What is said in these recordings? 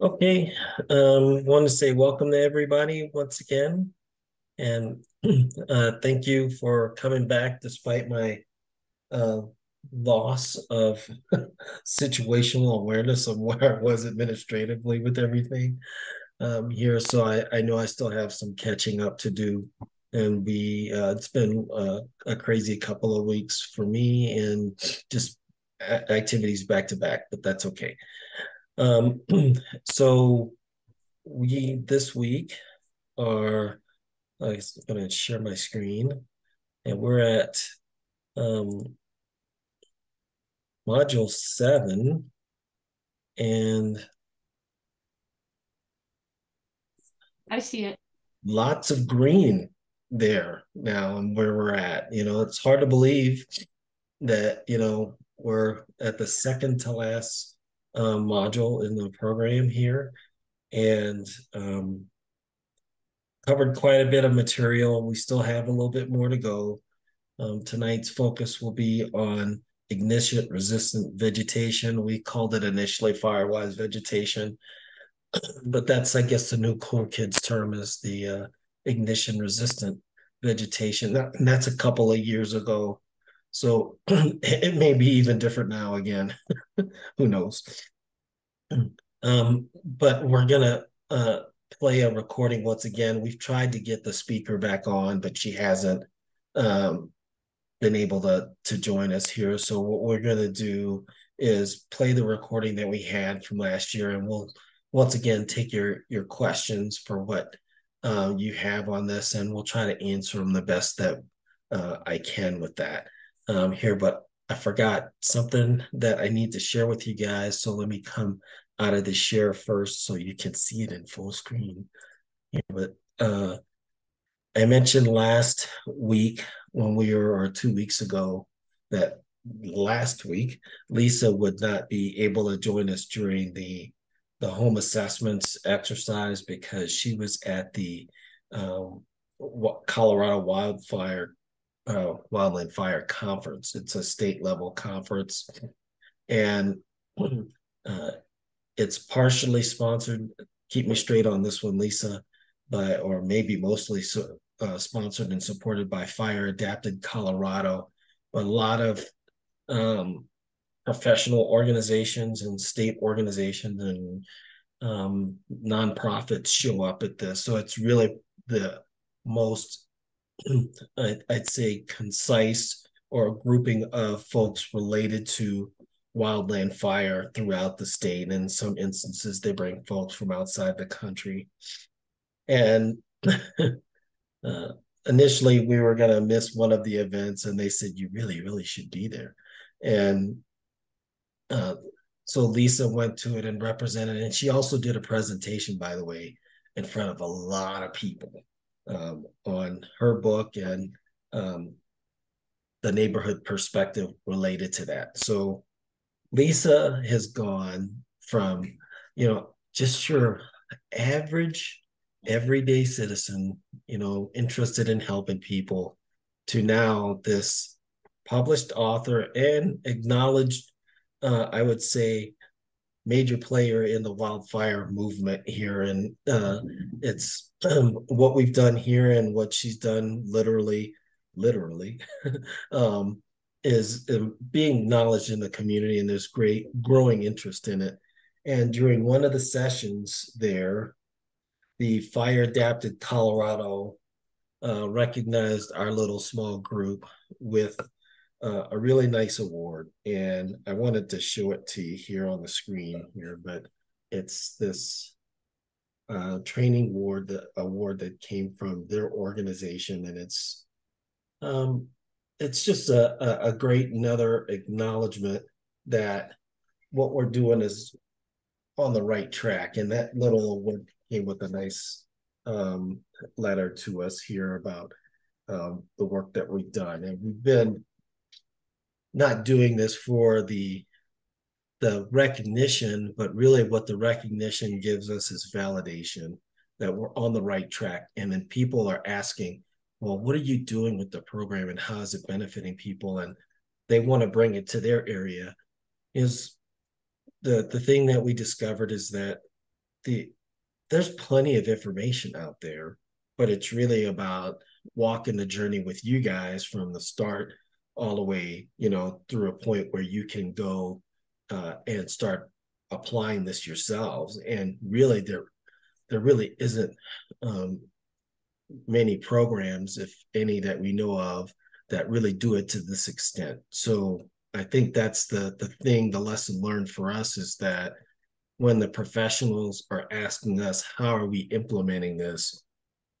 Okay, um, want to say welcome to everybody once again. And uh, thank you for coming back despite my uh, loss of situational awareness of where I was administratively with everything um, here. So I, I know I still have some catching up to do. And we, uh, it's been uh, a crazy couple of weeks for me and just activities back to back, but that's okay. Um, so we this week are I'm going to share my screen, and we're at um, module seven, and I see it. Lots of green there now, and where we're at. You know, it's hard to believe that you know we're at the second to last um, module in the program here and um, covered quite a bit of material. We still have a little bit more to go. Um, tonight's focus will be on ignition resistant vegetation. We called it initially firewise vegetation, but that's, I guess, the new cool kids term is the uh, ignition resistant vegetation. That, and that's a couple of years ago so it may be even different now again. Who knows? Um, but we're gonna uh, play a recording once again. We've tried to get the speaker back on, but she hasn't um, been able to to join us here. So what we're gonna do is play the recording that we had from last year, and we'll once again take your your questions for what uh, you have on this, and we'll try to answer them the best that uh, I can with that um, here, but I forgot something that I need to share with you guys. So let me come out of the share first so you can see it in full screen. Yeah, but uh, I mentioned last week when we were, or two weeks ago, that last week Lisa would not be able to join us during the the home assessments exercise because she was at the um, Colorado wildfire uh, Wildland Fire Conference. It's a state level conference, and uh, it's partially sponsored. Keep me straight on this one, Lisa, but or maybe mostly so, uh, sponsored and supported by Fire Adapted Colorado. A lot of um, professional organizations and state organizations and um, nonprofits show up at this. So it's really the most I'd say concise or a grouping of folks related to wildland fire throughout the state. In some instances, they bring folks from outside the country. And uh, initially, we were going to miss one of the events, and they said, You really, really should be there. And uh, so Lisa went to it and represented, and she also did a presentation, by the way, in front of a lot of people um, on her book and um, the neighborhood perspective related to that. So Lisa has gone from, you know, just your average everyday citizen, you know, interested in helping people to now this published author and acknowledged, uh, I would say, major player in the wildfire movement here. And uh, it's um, what we've done here and what she's done literally, literally, um, is um, being acknowledged in the community. And there's great growing interest in it. And during one of the sessions there, the Fire Adapted Colorado uh, recognized our little small group with uh, a really nice award, and I wanted to show it to you here on the screen here, but it's this uh, training award, the award that came from their organization, and it's um, it's just a, a, a great another acknowledgement that what we're doing is on the right track, and that little award came with a nice um, letter to us here about um, the work that we've done, and we've been not doing this for the the recognition, but really what the recognition gives us is validation that we're on the right track. And then people are asking, well, what are you doing with the program and how is it benefiting people? And they want to bring it to their area. is the the thing that we discovered is that the there's plenty of information out there, but it's really about walking the journey with you guys from the start all the way, you know, through a point where you can go uh, and start applying this yourselves. And really, there there really isn't um, many programs, if any, that we know of that really do it to this extent. So I think that's the the thing, the lesson learned for us is that when the professionals are asking us how are we implementing this,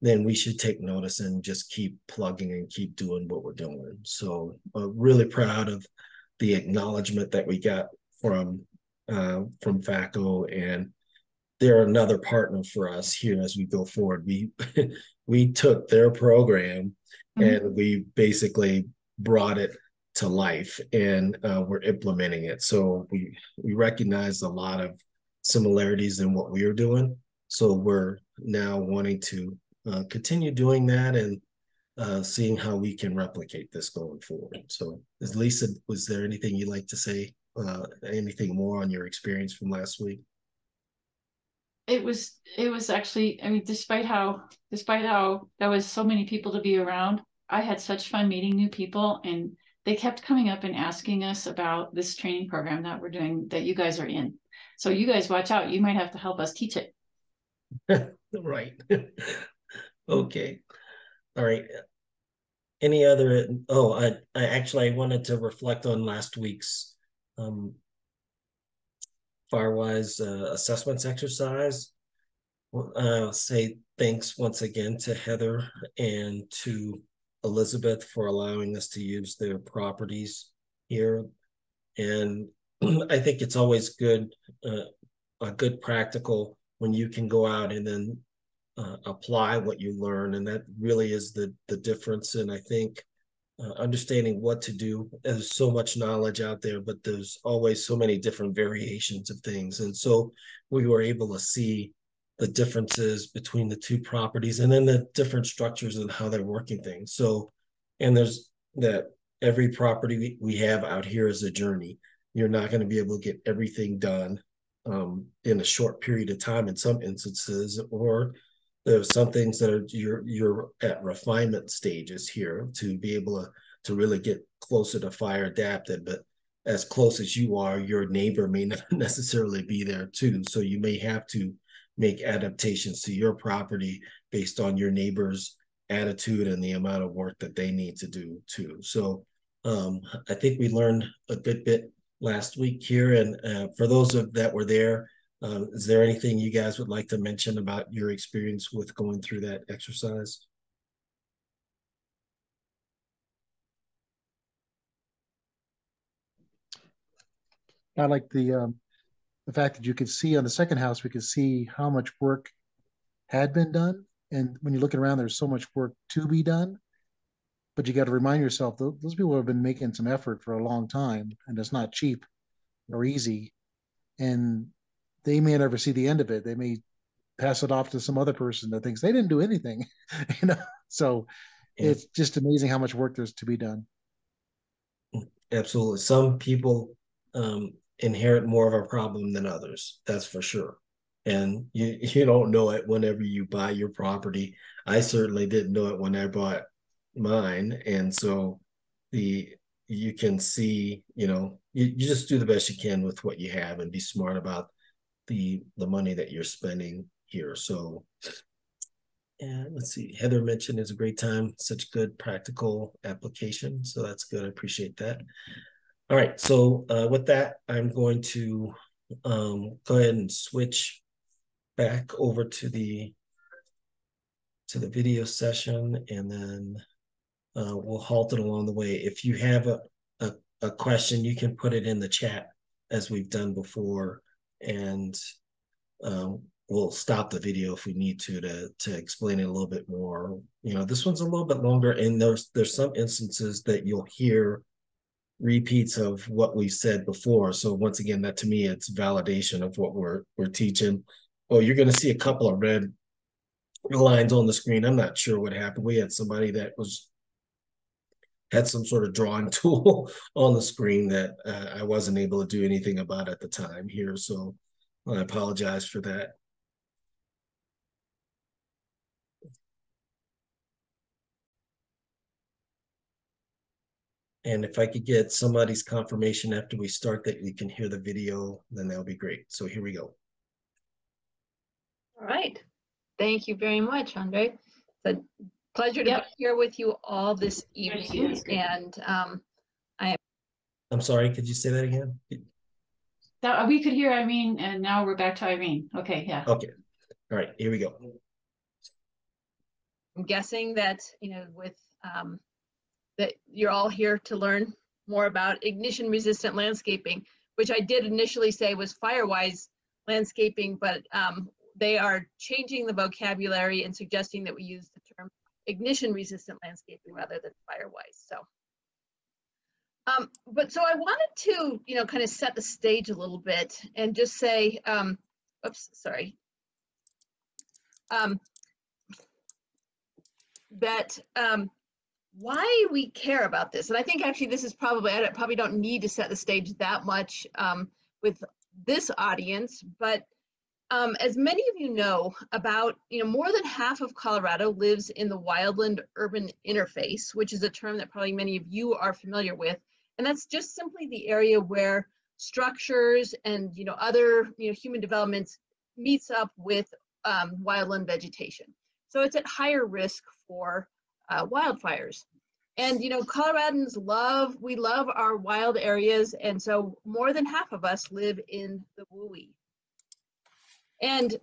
then we should take notice and just keep plugging and keep doing what we're doing. So uh, really proud of the acknowledgement that we got from uh, from FACO and they're another partner for us here as we go forward. We we took their program mm-hmm. and we basically brought it to life and uh, we're implementing it. So we we recognize a lot of similarities in what we are doing. So we're now wanting to uh, continue doing that and uh, seeing how we can replicate this going forward. So, is Lisa, was there anything you'd like to say? Uh, anything more on your experience from last week? It was it was actually I mean despite how despite how there was so many people to be around, I had such fun meeting new people and they kept coming up and asking us about this training program that we're doing that you guys are in. So you guys watch out. You might have to help us teach it. right. okay. All right. Any other? Oh, I, I actually I wanted to reflect on last week's um, Firewise uh, assessments exercise. I'll say thanks once again to Heather and to Elizabeth for allowing us to use their properties here. And I think it's always good, uh, a good practical when you can go out and then uh, apply what you learn, and that really is the the difference. And I think uh, understanding what to do. There's so much knowledge out there, but there's always so many different variations of things, and so we were able to see the differences between the two properties, and then the different structures and how they're working things. So, and there's that every property we have out here is a journey you're not going to be able to get everything done um, in a short period of time in some instances, or there's some things that are you're you're at refinement stages here to be able to to really get closer to fire adapted. But as close as you are, your neighbor may not necessarily be there too. So you may have to make adaptations to your property based on your neighbor's attitude and the amount of work that they need to do too. So um, I think we learned a good bit last week here. And uh, for those of that were there, uh, is there anything you guys would like to mention about your experience with going through that exercise? I like the um, the fact that you could see on the second house, we could see how much work had been done, and when you're looking around, there's so much work to be done. But you got to remind yourself those people have been making some effort for a long time and it's not cheap or easy. And they may never see the end of it. They may pass it off to some other person that thinks they didn't do anything you know? So yeah. it's just amazing how much work there's to be done. Absolutely. Some people um, inherit more of a problem than others that's for sure. And you you don't know it whenever you buy your property. I certainly didn't know it when i bought mine. And so the you can see you know you, you just do the best you can with what you have and be smart about the the money that you're spending here. So and let's see. Heather mentioned it's a great time such good practical application. So that's good. I appreciate that. All right. So uh, with that i'm going to um, go ahead and switch back over to the to the video session and then uh, we'll halt it along the way. If you have a, a, a, question, you can put it in the chat as we've done before, and um, we'll stop the video if we need to to to explain it a little bit more. You know, this one's a little bit longer, and there's there's some instances that you'll hear repeats of what we said before. So once again, that to me, it's validation of what we're we're teaching. Oh, you're going to see a couple of red lines on the screen. I'm not sure what happened. We had somebody that was had some sort of drawing tool on the screen that uh, I wasn't able to do anything about at the time here. So I apologize for that. And if I could get somebody's confirmation after we start that you can hear the video, then that would be great. So here we go. All right. Thank you very much, Andre. A pleasure to Yep. be here with you all this Thank you. evening. And um, I'm sorry, could you say that again? That, we could hear Irene and now we're back to Irene. Okay, yeah. Okay. All right, here we go. I'm guessing that, you know, with um, that you're all here to learn more about ignition resistant landscaping, which I did initially say was Firewise landscaping, but um, they are changing the vocabulary and suggesting that we use the term ignition resistant landscaping rather than Firewise. So. Um, but so I wanted to, you know, kind of set the stage a little bit and just say, um, oops, sorry. Um, that um, why we care about this. And I think actually this is probably, I probably don't need to set the stage that much um, with this audience, but um, as many of you know about, you know, more than half of Colorado lives in the wildland urban interface, which is a term that probably many of you are familiar with. And that's just simply the area where structures and, you know, other, you know, human developments meets up with um, wildland vegetation. So it's at higher risk for uh, wildfires. And you know, Coloradans love, we love our wild areas, and so more than half of us live in the WUI. And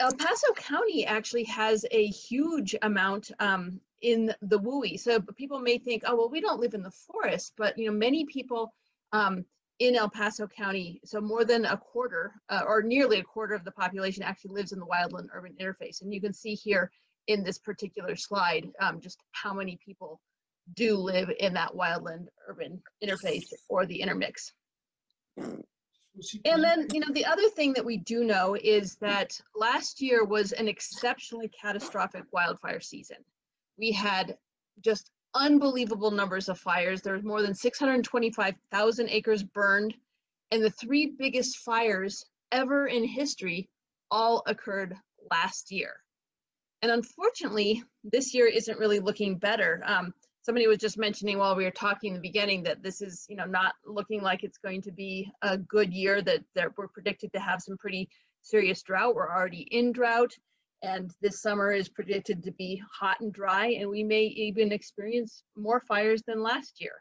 El Paso County actually has a huge amount um, in the WUI. So people may think, oh well, we don't live in the forest, but you know, many people um, in El Paso County, so more than a quarter uh, or nearly a quarter of the population actually lives in the wildland urban interface. And you can see here in this particular slide um, just how many people do live in that wildland urban interface or the intermix. And then, you know, the other thing that we do know is that last year was an exceptionally catastrophic wildfire season. We had just unbelievable numbers of fires. There was more than 625,000 acres burned, and the three biggest fires ever in history all occurred last year. And unfortunately, this year isn't really looking better. Um, somebody was just mentioning while we were talking in the beginning that this is, you know, not looking like it's going to be a good year. That that we're predicted to have some pretty serious drought. We're already in drought, and this summer is predicted to be hot and dry, and we may even experience more fires than last year.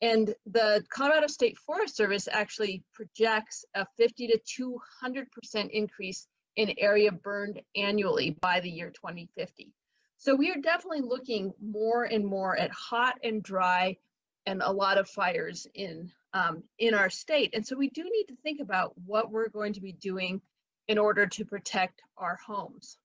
And the Colorado State Forest Service actually projects a 50 to 200 percent increase in area burned annually by the year 2050. So we are definitely looking more and more at hot and dry and a lot of fires in um, in our state. And so we do need to think about what we're going to be doing in order to protect our homes.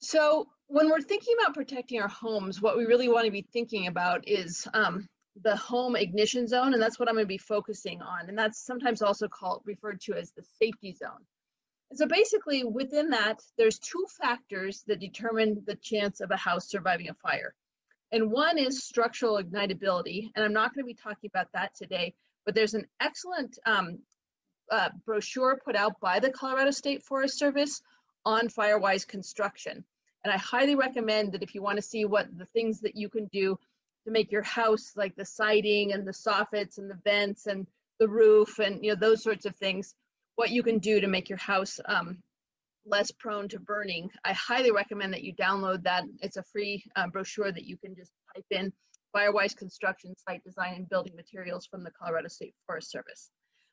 So when we're thinking about protecting our homes, what we really want to be thinking about is um, the home ignition zone, and that's what I'm going to be focusing on. And that's sometimes also called referred to as the safety zone. So basically within that, there's two factors that determine the chance of a house surviving a fire. And one is structural ignitability. And I'm not going to be talking about that today, but there's an excellent um, uh, brochure put out by the Colorado State Forest Service on Firewise construction. And I highly recommend that if you want to see what the things that you can do to make your house, like the siding and the soffits and the vents and the roof and you know those sorts of things, what you can do to make your house um, less prone to burning. I highly recommend that you download that. It's a free uh, brochure that you can just type in Firewise Construction Site Design and Building Materials from the Colorado State Forest Service.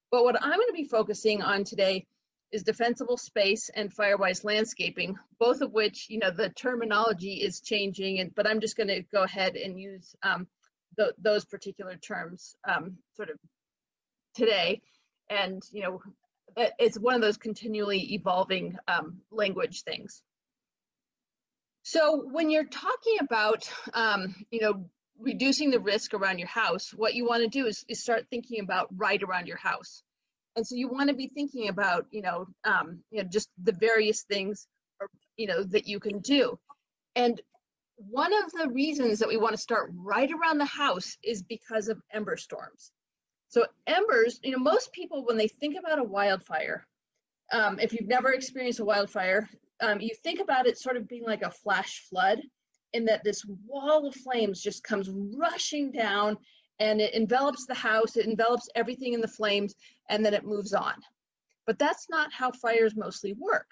But what I'm going to be focusing on today is defensible space and Firewise landscaping, both of which, you know, the terminology is changing, and but I'm just going to go ahead and use um, th those particular terms um, sort of today. And, you know, it's one of those continually evolving um, language things. So when you're talking about, um, you know, reducing the risk around your house, what you want to do is, is start thinking about right around your house. And so you want to be thinking about, you know, um, you know, just the various things, you know, that you can do. And one of the reasons that we want to start right around the house is because of ember storms. So embers, you know, most people, when they think about a wildfire, um, if you've never experienced a wildfire, um, you think about it sort of being like a flash flood in that this wall of flames just comes rushing down and it envelops the house, it envelops everything in the flames, and then it moves on. But that's not how fires mostly work.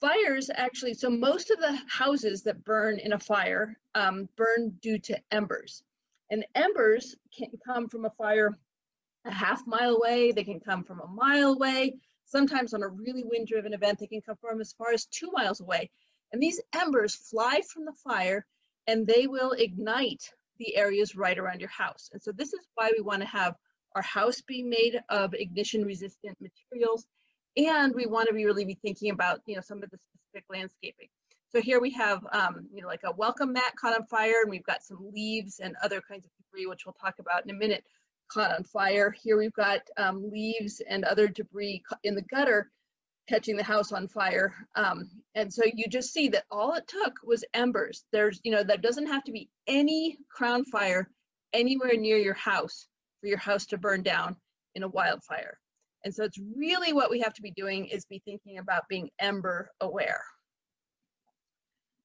Fires actually, so most of the houses that burn in a fire um, burn due to embers. And embers can come from a fire a half mile away, they can come from a mile away. Sometimes on a really wind driven event, they can come from as far as two miles away. And these embers fly from the fire and they will ignite the areas right around your house. And so this is why we want to have our house be made of ignition resistant materials. And we want to be really be thinking about, you know, some of the specific landscaping. So here we have, um, you know, like a welcome mat caught on fire, and we've got some leaves and other kinds of debris, which we'll talk about in a minute, caught on fire. Here we've got um, leaves and other debris in the gutter catching the house on fire. Um, and so you just see that all it took was embers. There's, you know, there doesn't have to be any crown fire anywhere near your house for your house to burn down in a wildfire. And so it's really what we have to be doing is be thinking about being ember aware.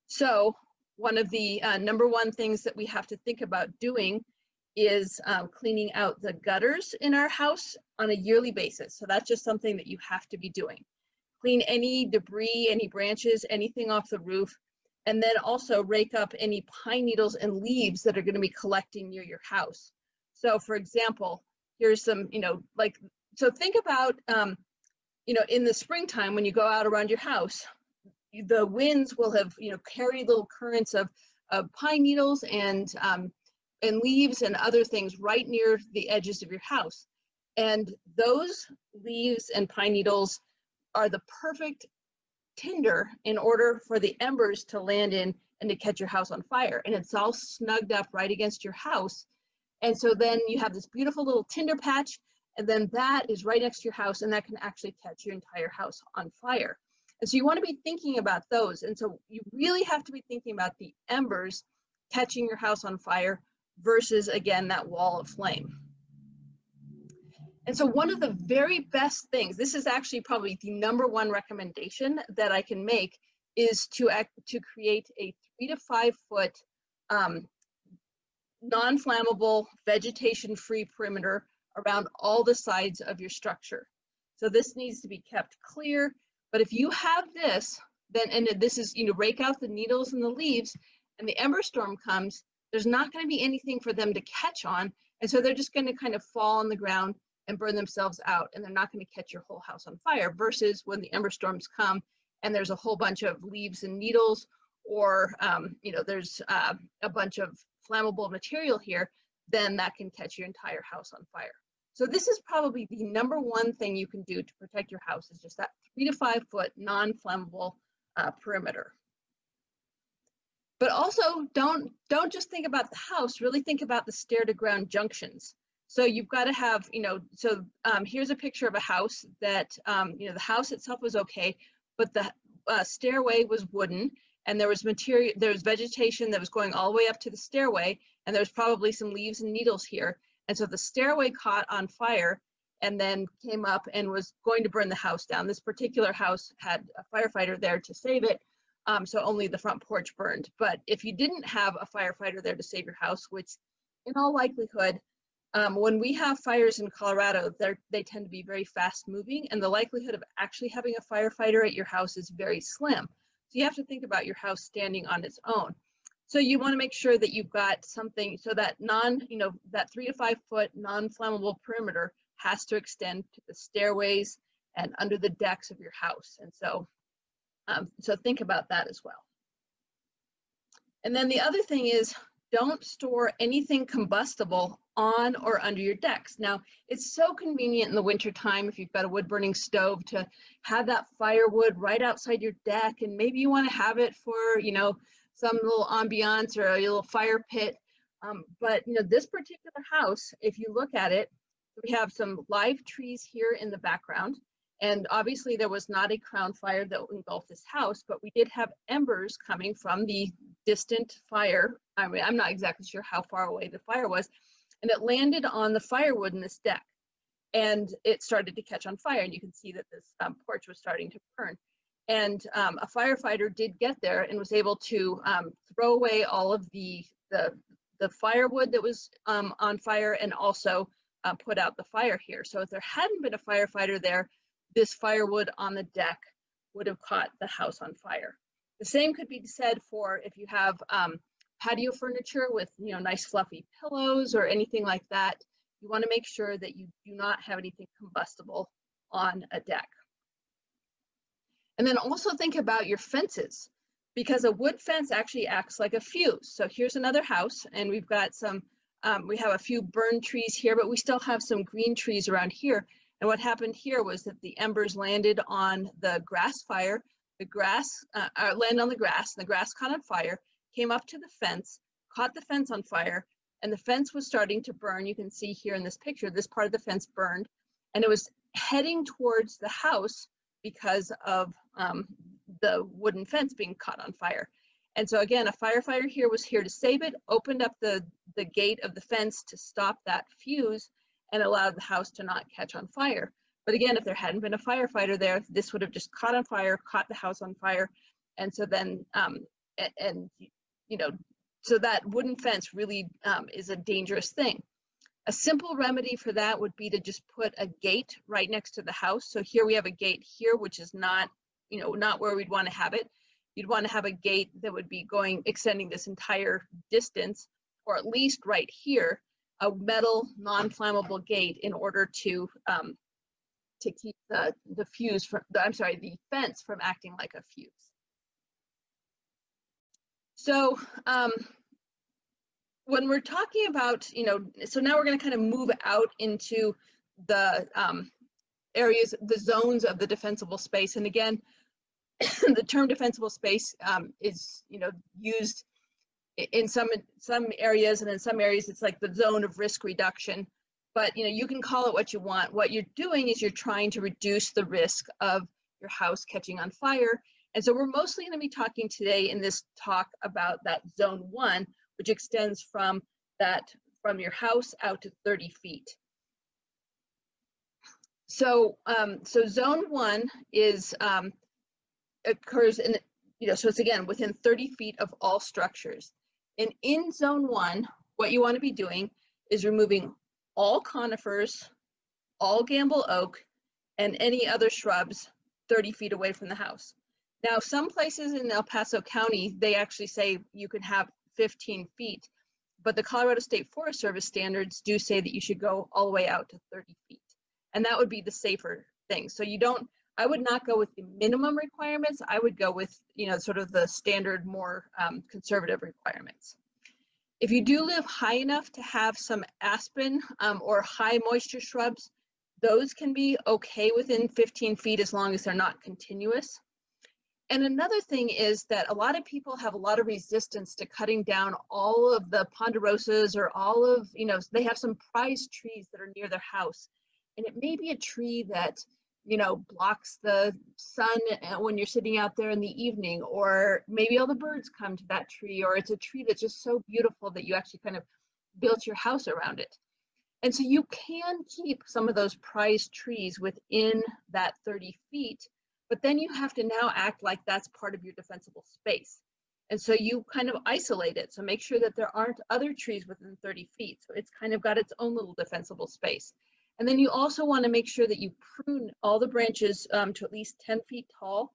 So one of the uh, number one things that we have to think about doing is um, cleaning out the gutters in our house on a yearly basis. So that's just something that you have to be doing. Clean any debris, any branches, anything off the roof, and then also rake up any pine needles and leaves that are going to be collecting near your house. So for example, here's some, you know, like, so think about, um, you know, in the springtime when you go out around your house, the winds will have, you know, carried little currents of, of pine needles and um, and leaves and other things right near the edges of your house. And those leaves and pine needles are the perfect tinder in order for the embers to land in and to catch your house on fire. And it's all snugged up right against your house. And so then you have this beautiful little tinder patch, and then that is right next to your house, and that can actually catch your entire house on fire. And so you want to be thinking about those. And so you really have to be thinking about the embers catching your house on fire versus again that wall of flame. And so one of the very best things, this is actually probably the number one recommendation that I can make is to act to create a three to five foot um, non-flammable vegetation free perimeter around all the sides of your structure. So this needs to be kept clear, but if you have this, then, and this is, you know, rake out the needles and the leaves and the ember storm comes, there's not going to be anything for them to catch on. And so they're just going to kind of fall on the ground and burn themselves out. And they're not going to catch your whole house on fire versus when the ember storms come and there's a whole bunch of leaves and needles or, um, you know, there's uh, a bunch of flammable material here, then that can catch your entire house on fire. So this is probably the number one thing you can do to protect your house is just that three to five foot non-flammable uh, perimeter but also don't don't just think about the house really think about the stair to ground junctions. So you've got to have you know so um, here's a picture of a house that um, you know the house itself was okay but the uh, stairway was wooden and there was material there was vegetation that was going all the way up to the stairway and there's probably some leaves and needles here. And so the stairway caught on fire and then came up and was going to burn the house down. This particular house had a firefighter there to save it um, so only the front porch burned. But if you didn't have a firefighter there to save your house, which in all likelihood, um, when we have fires in Colorado, they tend to be very fast moving and the likelihood of actually having a firefighter at your house is very slim. So you have to think about your house standing on its own. So you want to make sure that you've got something so that non, you know, that three to five foot non-flammable perimeter has to extend to the stairways and under the decks of your house. And so um, so think about that as well. And then the other thing is don't store anything combustible on or under your decks. Now, it's so convenient in the wintertime if you've got a wood burning stove to have that firewood right outside your deck. And maybe you want to have it for, you know, some little ambiance or a little fire pit. Um, but, you know, this particular house, if you look at it, we have some live trees here in the background. And obviously there was not a crown fire that engulfed this house, but we did have embers coming from the distant fire. I mean, I'm not exactly sure how far away the fire was. And it landed on the firewood in this deck. And it started to catch on fire. And you can see that this um, porch was starting to burn. And um, a firefighter did get there and was able to um, throw away all of the, the, the firewood that was um, on fire and also uh, put out the fire here. So if there hadn't been a firefighter there, this firewood on the deck would have caught the house on fire. The same could be said for if you have um, patio furniture with you know nice fluffy pillows or anything like that. You want to make sure that you do not have anything combustible on a deck. And then also think about your fences because a wood fence actually acts like a fuse. So here's another house and we've got some, um, we have a few burned trees here, but we still have some green trees around here. And what happened here was that the embers landed on the grass fire, the grass, uh, uh, landed on the grass, and the grass caught on fire, came up to the fence, caught the fence on fire, and the fence was starting to burn. You can see here in this picture, this part of the fence burned, and it was heading towards the house because of um, the wooden fence being caught on fire. And so again, a firefighter here was here to save it, opened up the, the gate of the fence to stop that fuse and allowed the house to not catch on fire. But again, if there hadn't been a firefighter there, this would have just caught on fire, caught the house on fire. And so then, um, and, and you know, so that wooden fence really um, is a dangerous thing. A simple remedy for that would be to just put a gate right next to the house. So here we have a gate here, which is not, you know, not where we'd want to have it. You'd want to have a gate that would be going, extending this entire distance, or at least right here, a metal non-flammable gate in order to um, to keep the the fuse from I'm sorry the fence from acting like a fuse. So um, when we're talking about you know so now we're going to kind of move out into the um, areas the zones of the defensible space and again the term defensible space um, is you know used in some some areas and in some areas it's like the zone of risk reduction. But you know you can call it what you want. What you're doing is you're trying to reduce the risk of your house catching on fire. And so we're mostly going to be talking today in this talk about that zone one which extends from that from your house out to 30 feet. So um so zone one is um occurs in you know so it's again within 30 feet of all structures and in zone one, what you want to be doing is removing all conifers, all Gambel oak, and any other shrubs 30 feet away from the house. Now, some places in El Paso County, they actually say you can have 15 feet, but the Colorado State Forest Service standards do say that you should go all the way out to 30 feet. And that would be the safer thing. So you don't, I would not go with the minimum requirements. I would go with, you know, sort of the standard, more um, conservative requirements. If you do live high enough to have some aspen um, or high moisture shrubs, those can be okay within 15 feet as long as they're not continuous. And another thing is that a lot of people have a lot of resistance to cutting down all of the ponderosas or all of, you know, they have some prize trees that are near their house. And it may be a tree that you know, blocks the sun uh, when you're sitting out there in the evening, or maybe all the birds come to that tree, or it's a tree that's just so beautiful that you actually kind of built your house around it. And so you can keep some of those prized trees within that 30 feet, but then you have to now act like that's part of your defensible space. And so you kind of isolate it. So make sure that there aren't other trees within 30 feet. So it's kind of got its own little defensible space. And then you also want to make sure that you prune all the branches um, to at least 10 feet tall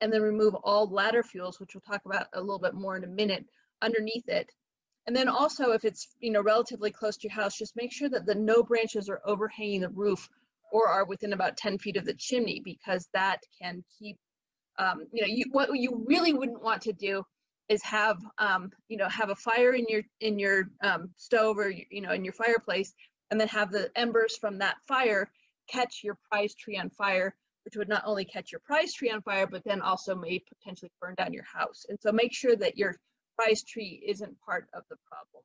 and then remove all ladder fuels, which we'll talk about a little bit more in a minute, underneath it. And then also if it's you know relatively close to your house, just make sure that the no branches are overhanging the roof or are within about 10 feet of the chimney because that can keep, um, you know, you, what you really wouldn't want to do is have, um, you know, have a fire in your in your um, stove or you know in your fireplace and then have the embers from that fire catch your prize tree on fire, which would not only catch your prize tree on fire, but then also may potentially burn down your house. And so make sure that your prize tree isn't part of the problem.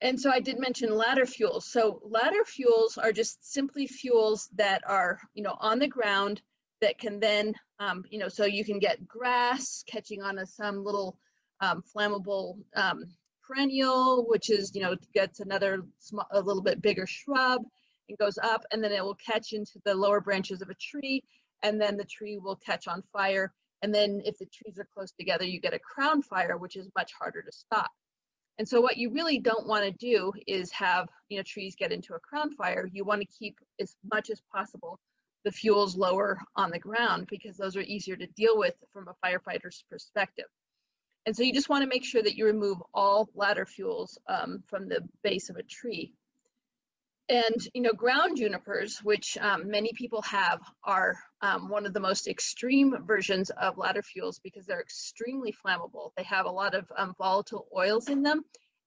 And so I did mention ladder fuels. So ladder fuels are just simply fuels that are, you know, on the ground that can then, um, you know, so you can get grass catching on a, some little um, flammable um, perennial, which is, you know, gets another small, a little bit bigger shrub and goes up and then it will catch into the lower branches of a tree and then the tree will catch on fire. And then if the trees are close together, you get a crown fire, which is much harder to stop. And so what you really don't want to do is have, you know, trees get into a crown fire. You want to keep as much as possible the fuels lower on the ground because those are easier to deal with from a firefighter's perspective. And so you just want to make sure that you remove all ladder fuels um, from the base of a tree. And, you know, ground junipers, which um, many people have, are um, one of the most extreme versions of ladder fuels because they're extremely flammable. They have a lot of um, volatile oils in them,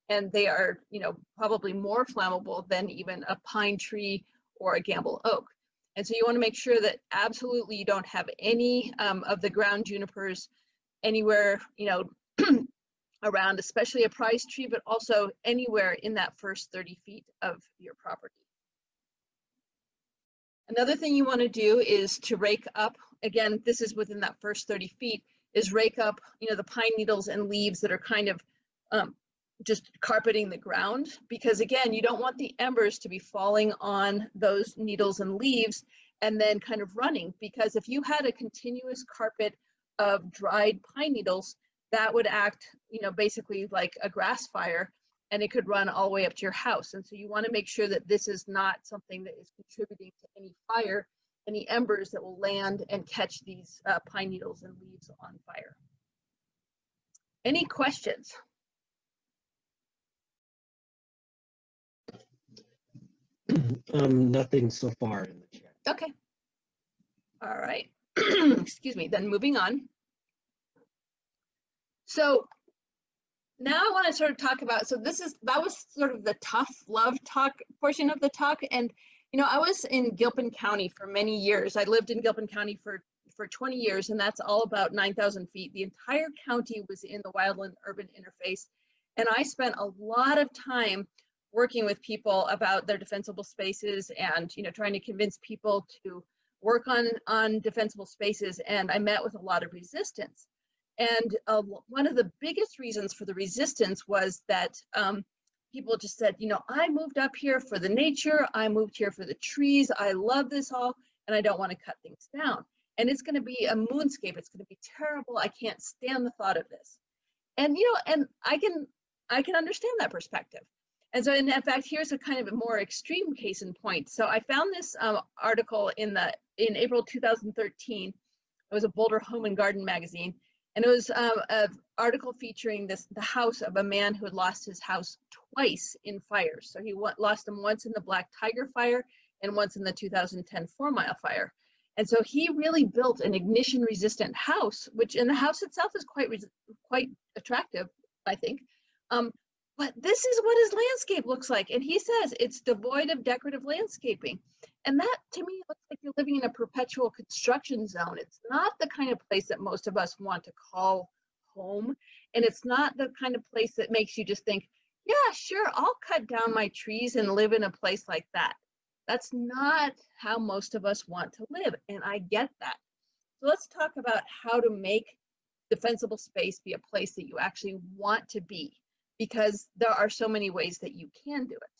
and they are, you know, probably more flammable than even a pine tree or a Gambel oak. And so you want to make sure that absolutely you don't have any um, of the ground junipers anywhere, you know, around, especially a prize tree, but also anywhere in that first 30 feet of your property. Another thing you want to do is to rake up, again, this is within that first 30 feet, is rake up, you know, the pine needles and leaves that are kind of um, just carpeting the ground. Because again, you don't want the embers to be falling on those needles and leaves and then kind of running. Because if you had a continuous carpet of dried pine needles, that would act, you know, basically like a grass fire and it could run all the way up to your house. And so you want to make sure that this is not something that is contributing to any fire, any embers that will land and catch these uh, pine needles and leaves on fire. Any questions? Um, nothing so far in the chat. Okay. All right. Excuse me. Then moving on. So now I want to sort of talk about, so this is, that was sort of the tough love talk portion of the talk. And, you know, I was in Gilpin County for many years. I lived in Gilpin County for, for 20 years, and that's all about 9,000 feet. The entire county was in the wildland urban interface. And I spent a lot of time working with people about their defensible spaces and, you know, trying to convince people to work on, on defensible spaces. And I met with a lot of resistance. And uh, one of the biggest reasons for the resistance was that um, people just said, you know, I moved up here for the nature, I moved here for the trees, I love this all, and I don't want to cut things down. And it's going to be a moonscape. It's going to be terrible. I can't stand the thought of this. And you know, and I can I can understand that perspective. And so, in, fact, here's a kind of a more extreme case in point. So I found this um, article in the in April 2013. It was a Boulder Home and Garden magazine, and it was um, an article featuring this the house of a man who had lost his house twice in fires. So he lost them once in the Black Tiger fire and once in the 2010 Four Mile fire. And so he really built an ignition resistant house, which in the house itself is quite quite attractive, I think. Um, but this is what his landscape looks like. And he says it's devoid of decorative landscaping. And that to me looks like you're living in a perpetual construction zone. It's not the kind of place that most of us want to call home. And it's not the kind of place that makes you just think, yeah, sure, I'll cut down my trees and live in a place like that. That's not how most of us want to live. And I get that. So let's talk about how to make defensible space be a place that you actually want to be, because there are so many ways that you can do it.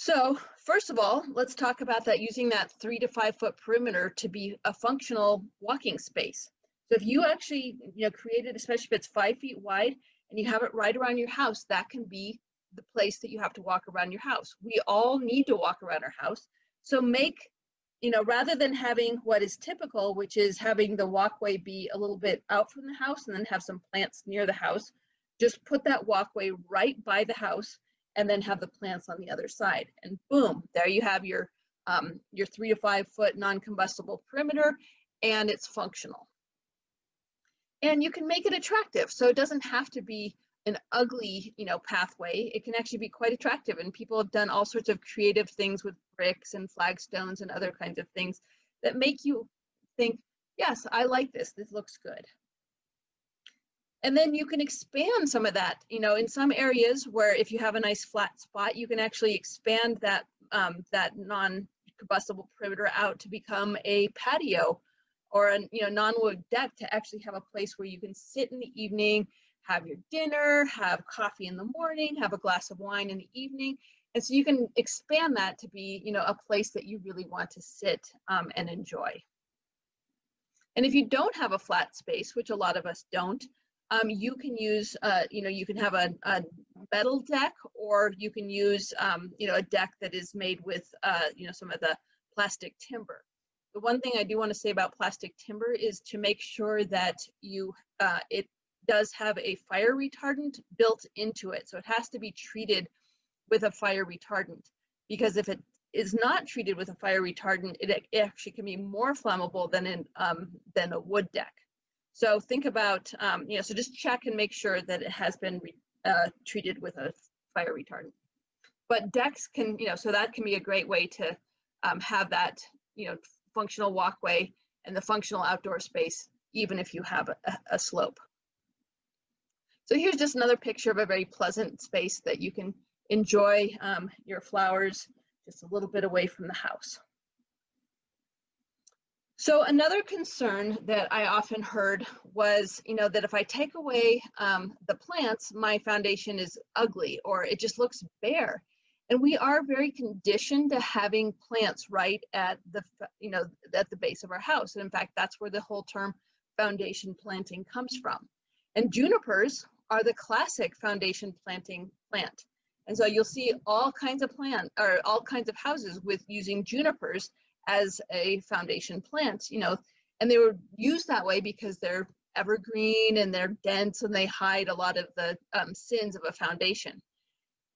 So first of all, let's talk about that using that three to five foot perimeter to be a functional walking space. So if you actually, you know, create it, especially if it's five feet wide and you have it right around your house, that can be the place that you have to walk around your house. We all need to walk around our house. So make, you know, rather than having what is typical, which is having the walkway be a little bit out from the house and then have some plants near the house, just put that walkway right by the house and then have the plants on the other side. And boom, there you have your, um, your three to five foot non-combustible perimeter and it's functional. And you can make it attractive. So it doesn't have to be an ugly, you know, pathway. It can actually be quite attractive. And people have done all sorts of creative things with bricks and flagstones and other kinds of things that make you think, yes, I like this. This looks good. And then you can expand some of that, you know, in some areas where if you have a nice flat spot, you can actually expand that, um, that non-combustible perimeter out to become a patio or a, you know, non-wood deck to actually have a place where you can sit in the evening, have your dinner, have coffee in the morning, have a glass of wine in the evening. And so you can expand that to be, you know, a place that you really want to sit um, and enjoy. And if you don't have a flat space, which a lot of us don't, um, you can use, uh, you know, you can have a, a metal deck or you can use, um, you know, a deck that is made with, uh, you know, some of the plastic timber. The one thing I do want to say about plastic timber is to make sure that you, uh, it does have a fire retardant built into it. So it has to be treated with a fire retardant because if it is not treated with a fire retardant, it, ac- it actually can be more flammable than in um, than a wood deck. So think about, um, you know, so just check and make sure that it has been uh, treated with a fire retardant. But decks can, you know, so that can be a great way to um, have that, you know, functional walkway and the functional outdoor space, even if you have a, a slope. So here's just another picture of a very pleasant space that you can enjoy um, your flowers just a little bit away from the house. So another concern that I often heard was, you know, that if I take away um, the plants, my foundation is ugly or it just looks bare. And we are very conditioned to having plants right at the, you know, at the base of our house. And in fact, that's where the whole term foundation planting comes from. And junipers are the classic foundation planting plant. And so you'll see all kinds of plant or all kinds of houses with using junipers as a foundation plant, you know, and they were used that way because they're evergreen and they're dense and they hide a lot of the um, sins of a foundation.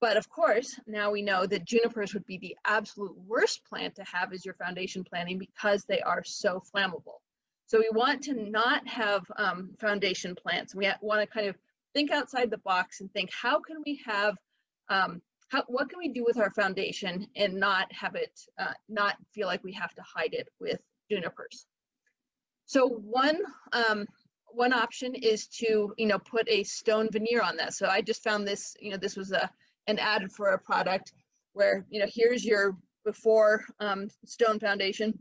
But of course, now we know that junipers would be the absolute worst plant to have as your foundation planting because they are so flammable. So we want to not have um, foundation plants. We want to kind of think outside the box and think, how can we have um, how, what can we do with our foundation and not have it, uh, not feel like we have to hide it with junipers? So one, um, one option is to, you know, put a stone veneer on that. So I just found this, you know, this was a, an ad for a product where, you know, here's your before um, stone foundation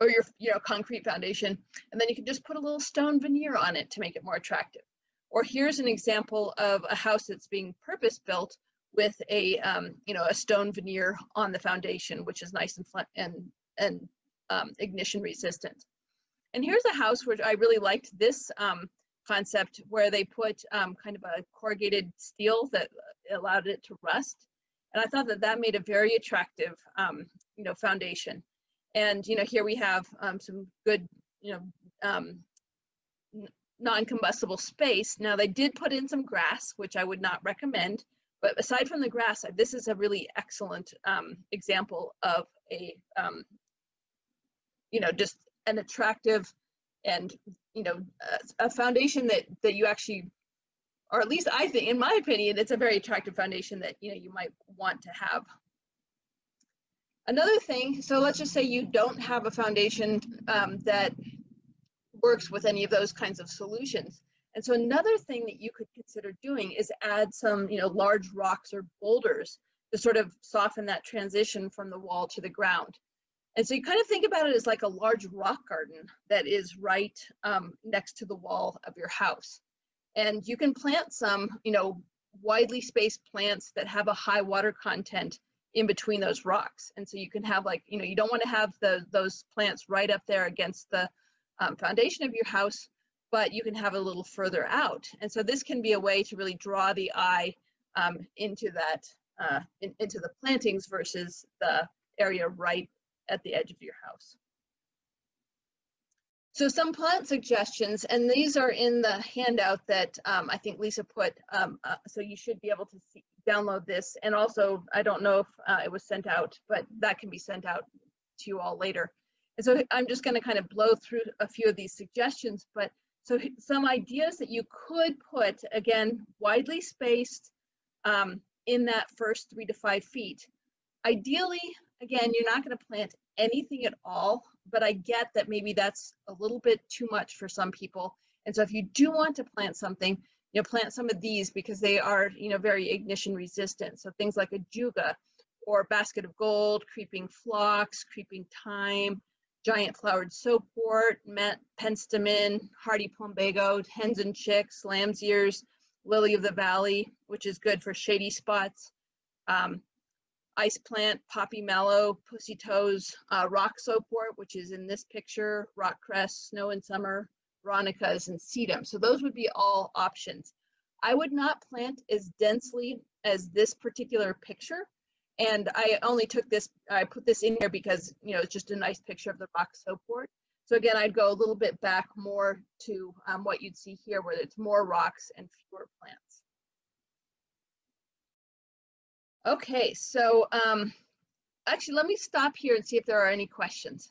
or your, you know, concrete foundation. And then you can just put a little stone veneer on it to make it more attractive. Or here's an example of a house that's being purpose built with a um, you know a stone veneer on the foundation, which is nice and and and um, ignition resistant. And here's a house where I really liked this um, concept, where they put um, kind of a corrugated steel that allowed it to rust. And I thought that that made a very attractive um, you know foundation. And you know here we have um, some good you know non-combustible space. Now they did put in some grass, which I would not recommend but aside from the grass, this is a really excellent um, example of a, um, you know, just an attractive and, you know, a, a foundation that, that you actually, or at least I think, in my opinion, it's a very attractive foundation that, you know, you might want to have. Another thing, so let's just say you don't have a foundation um, that works with any of those kinds of solutions. And so another thing that you could consider doing is add some, you know, large rocks or boulders to sort of soften that transition from the wall to the ground. And so you kind of think about it as like a large rock garden that is right um, next to the wall of your house. And you can plant some, you know, widely spaced plants that have a high water content in between those rocks. And so you can have like, you know, you don't want to have the those plants right up there against the um, foundation of your house, but you can have a little further out. And so this can be a way to really draw the eye um, into that, uh, in, into the plantings versus the area right at the edge of your house. So some plant suggestions, and these are in the handout that um, I think Lisa put, um, uh, so you should be able to see, download this. And also, I don't know if uh, it was sent out, but that can be sent out to you all later. And so I'm just gonna kind of blow through a few of these suggestions, but so some ideas that you could put, again, widely spaced um, in that first three to five feet. Ideally, again, you're not going to plant anything at all, but I get that maybe that's a little bit too much for some people. And so if you do want to plant something, you know, plant some of these because they are, you know, very ignition resistant. So things like ajuga or basket of gold, creeping phlox, creeping thyme, giant flowered soapwort, penstemon, hardy plumbago, hens and chicks, lamb's ears, lily of the valley, which is good for shady spots, um, ice plant, poppy mallow, pussy toes, uh, rock soapwort, which is in this picture, rock cress, snow in summer, veronicas, and sedum. So those would be all options. I would not plant as densely as this particular picture. And I only took this, I put this in here because, you know, it's just a nice picture of the rock soapwort. So again, I'd go a little bit back more to um, what you'd see here, where it's more rocks and fewer plants. Okay, so um, actually, let me stop here and see if there are any questions.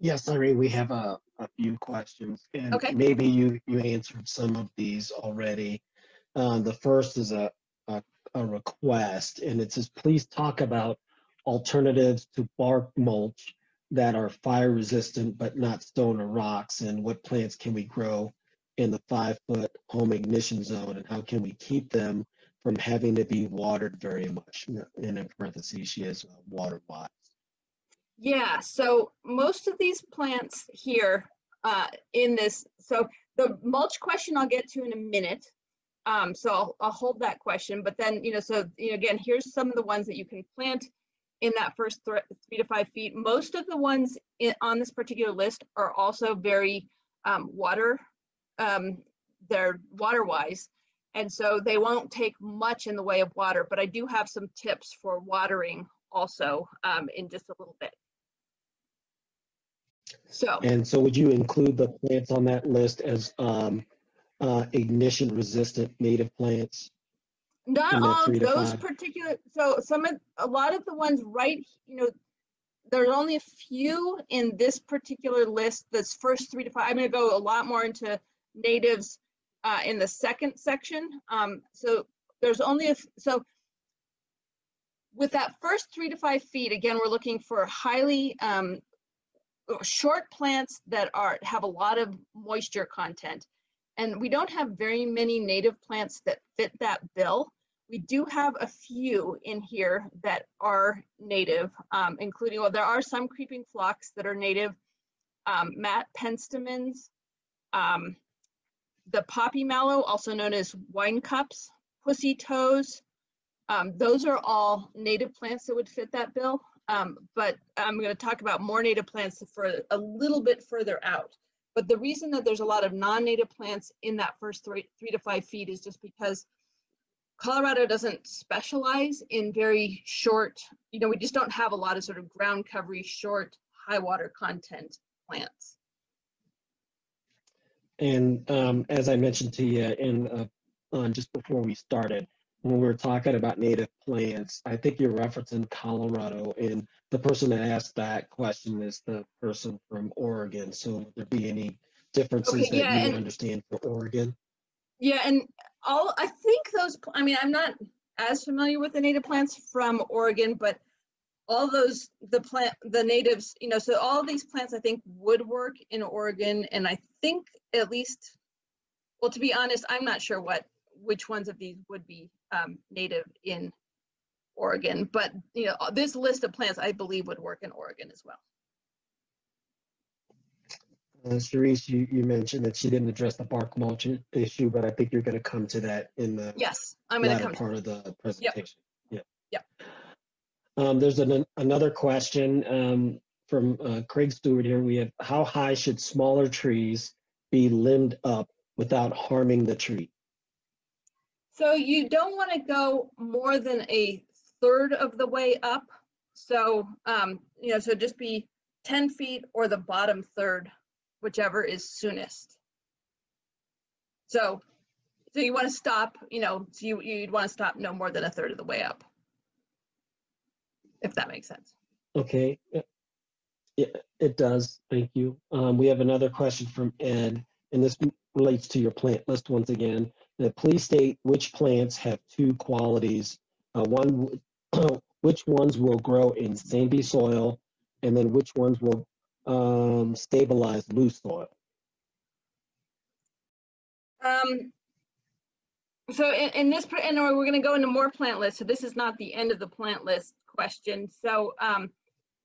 Yes, Irene, we have a, a few questions and Okay. maybe you, you answered some of these already. Uh, the first is a, a, a request and it says, please talk about alternatives to bark mulch that are fire resistant but not stone or rocks and what plants can we grow in the five foot home ignition zone and how can we keep them from having to be watered very much? And in parentheses, she has uh, water wise. Yeah, so most of these plants here uh, in this, so the mulch question I'll get to in a minute. Um, so I'll, I'll hold that question, but then, you know, so, you know, again, here's some of the ones that you can plant in that first thr- three to five feet. Most of the ones in, on this particular list are also very um, water, um, they're water wise. And so they won't take much in the way of water, but I do have some tips for watering also um, in just a little bit. So, And so would you include the plants on that list as um, uh, ignition resistant native plants? not in that all three of to those five? particular, so some of, a lot of the ones right, you know, there's only a few in this particular list, this first three to five, I'm gonna go a lot more into natives uh, in the second section. Um, so there's only a, so with that first three to five feet, again, we're looking for highly um, short plants that are, have a lot of moisture content. And we don't have very many native plants that fit that bill. We do have a few in here that are native, um, including, well, there are some creeping phlox that are native. Um, mat penstemons, um, the poppy mallow, also known as wine cups, pussy toes. Um, those are all native plants that would fit that bill. Um, but I'm going to talk about more native plants for a little bit further out. But the reason that there's a lot of non-native plants in that first three, three to five feet is just because Colorado doesn't specialize in very short, you know, we just don't have a lot of sort of ground covery, short, high water content plants. And um, as I mentioned to you in uh, uh, just before we started, when we were talking about native plants, I think you're referencing Colorado, and the person that asked that question is the person from Oregon. So would there be any differences Okay, that yeah, you and- understand for Oregon? Yeah, and all, I think those, pl- I mean, I'm not as familiar with the native plants from Oregon, but all those, the plant, the natives, you know, so all these plants I think would work in Oregon, and I think at least, well, to be honest, I'm not sure what, which ones of these would be um, native in Oregon, but, you know, this list of plants I believe would work in Oregon as well. Uh, Sharice, you, you mentioned that she didn't address the bark mulch issue, but I think you're going to come to that in the Yes, I'm come, to- part of the presentation. Yeah. Yeah. Um, there's an, another question, um, from, uh, Craig Stewart here. We have, how high should smaller trees be limbed up without harming the tree? So you don't want to go more than a third of the way up. So, um, you know, so just be ten feet or the bottom third, whichever is soonest. So, so you want to stop, you know, so you, you'd want to stop no more than a third of the way up. If that makes sense. Okay. Yeah, it does. Thank you. Um, we have another question from Ed, and this relates to your plant list once again. Please state which plants have two qualities. Uh, one, which ones will grow in sandy soil, and then which ones will um, stabilize loose soil? Um, so in, in this, and we're gonna go into more plant lists, so this is not the end of the plant list question, so, um,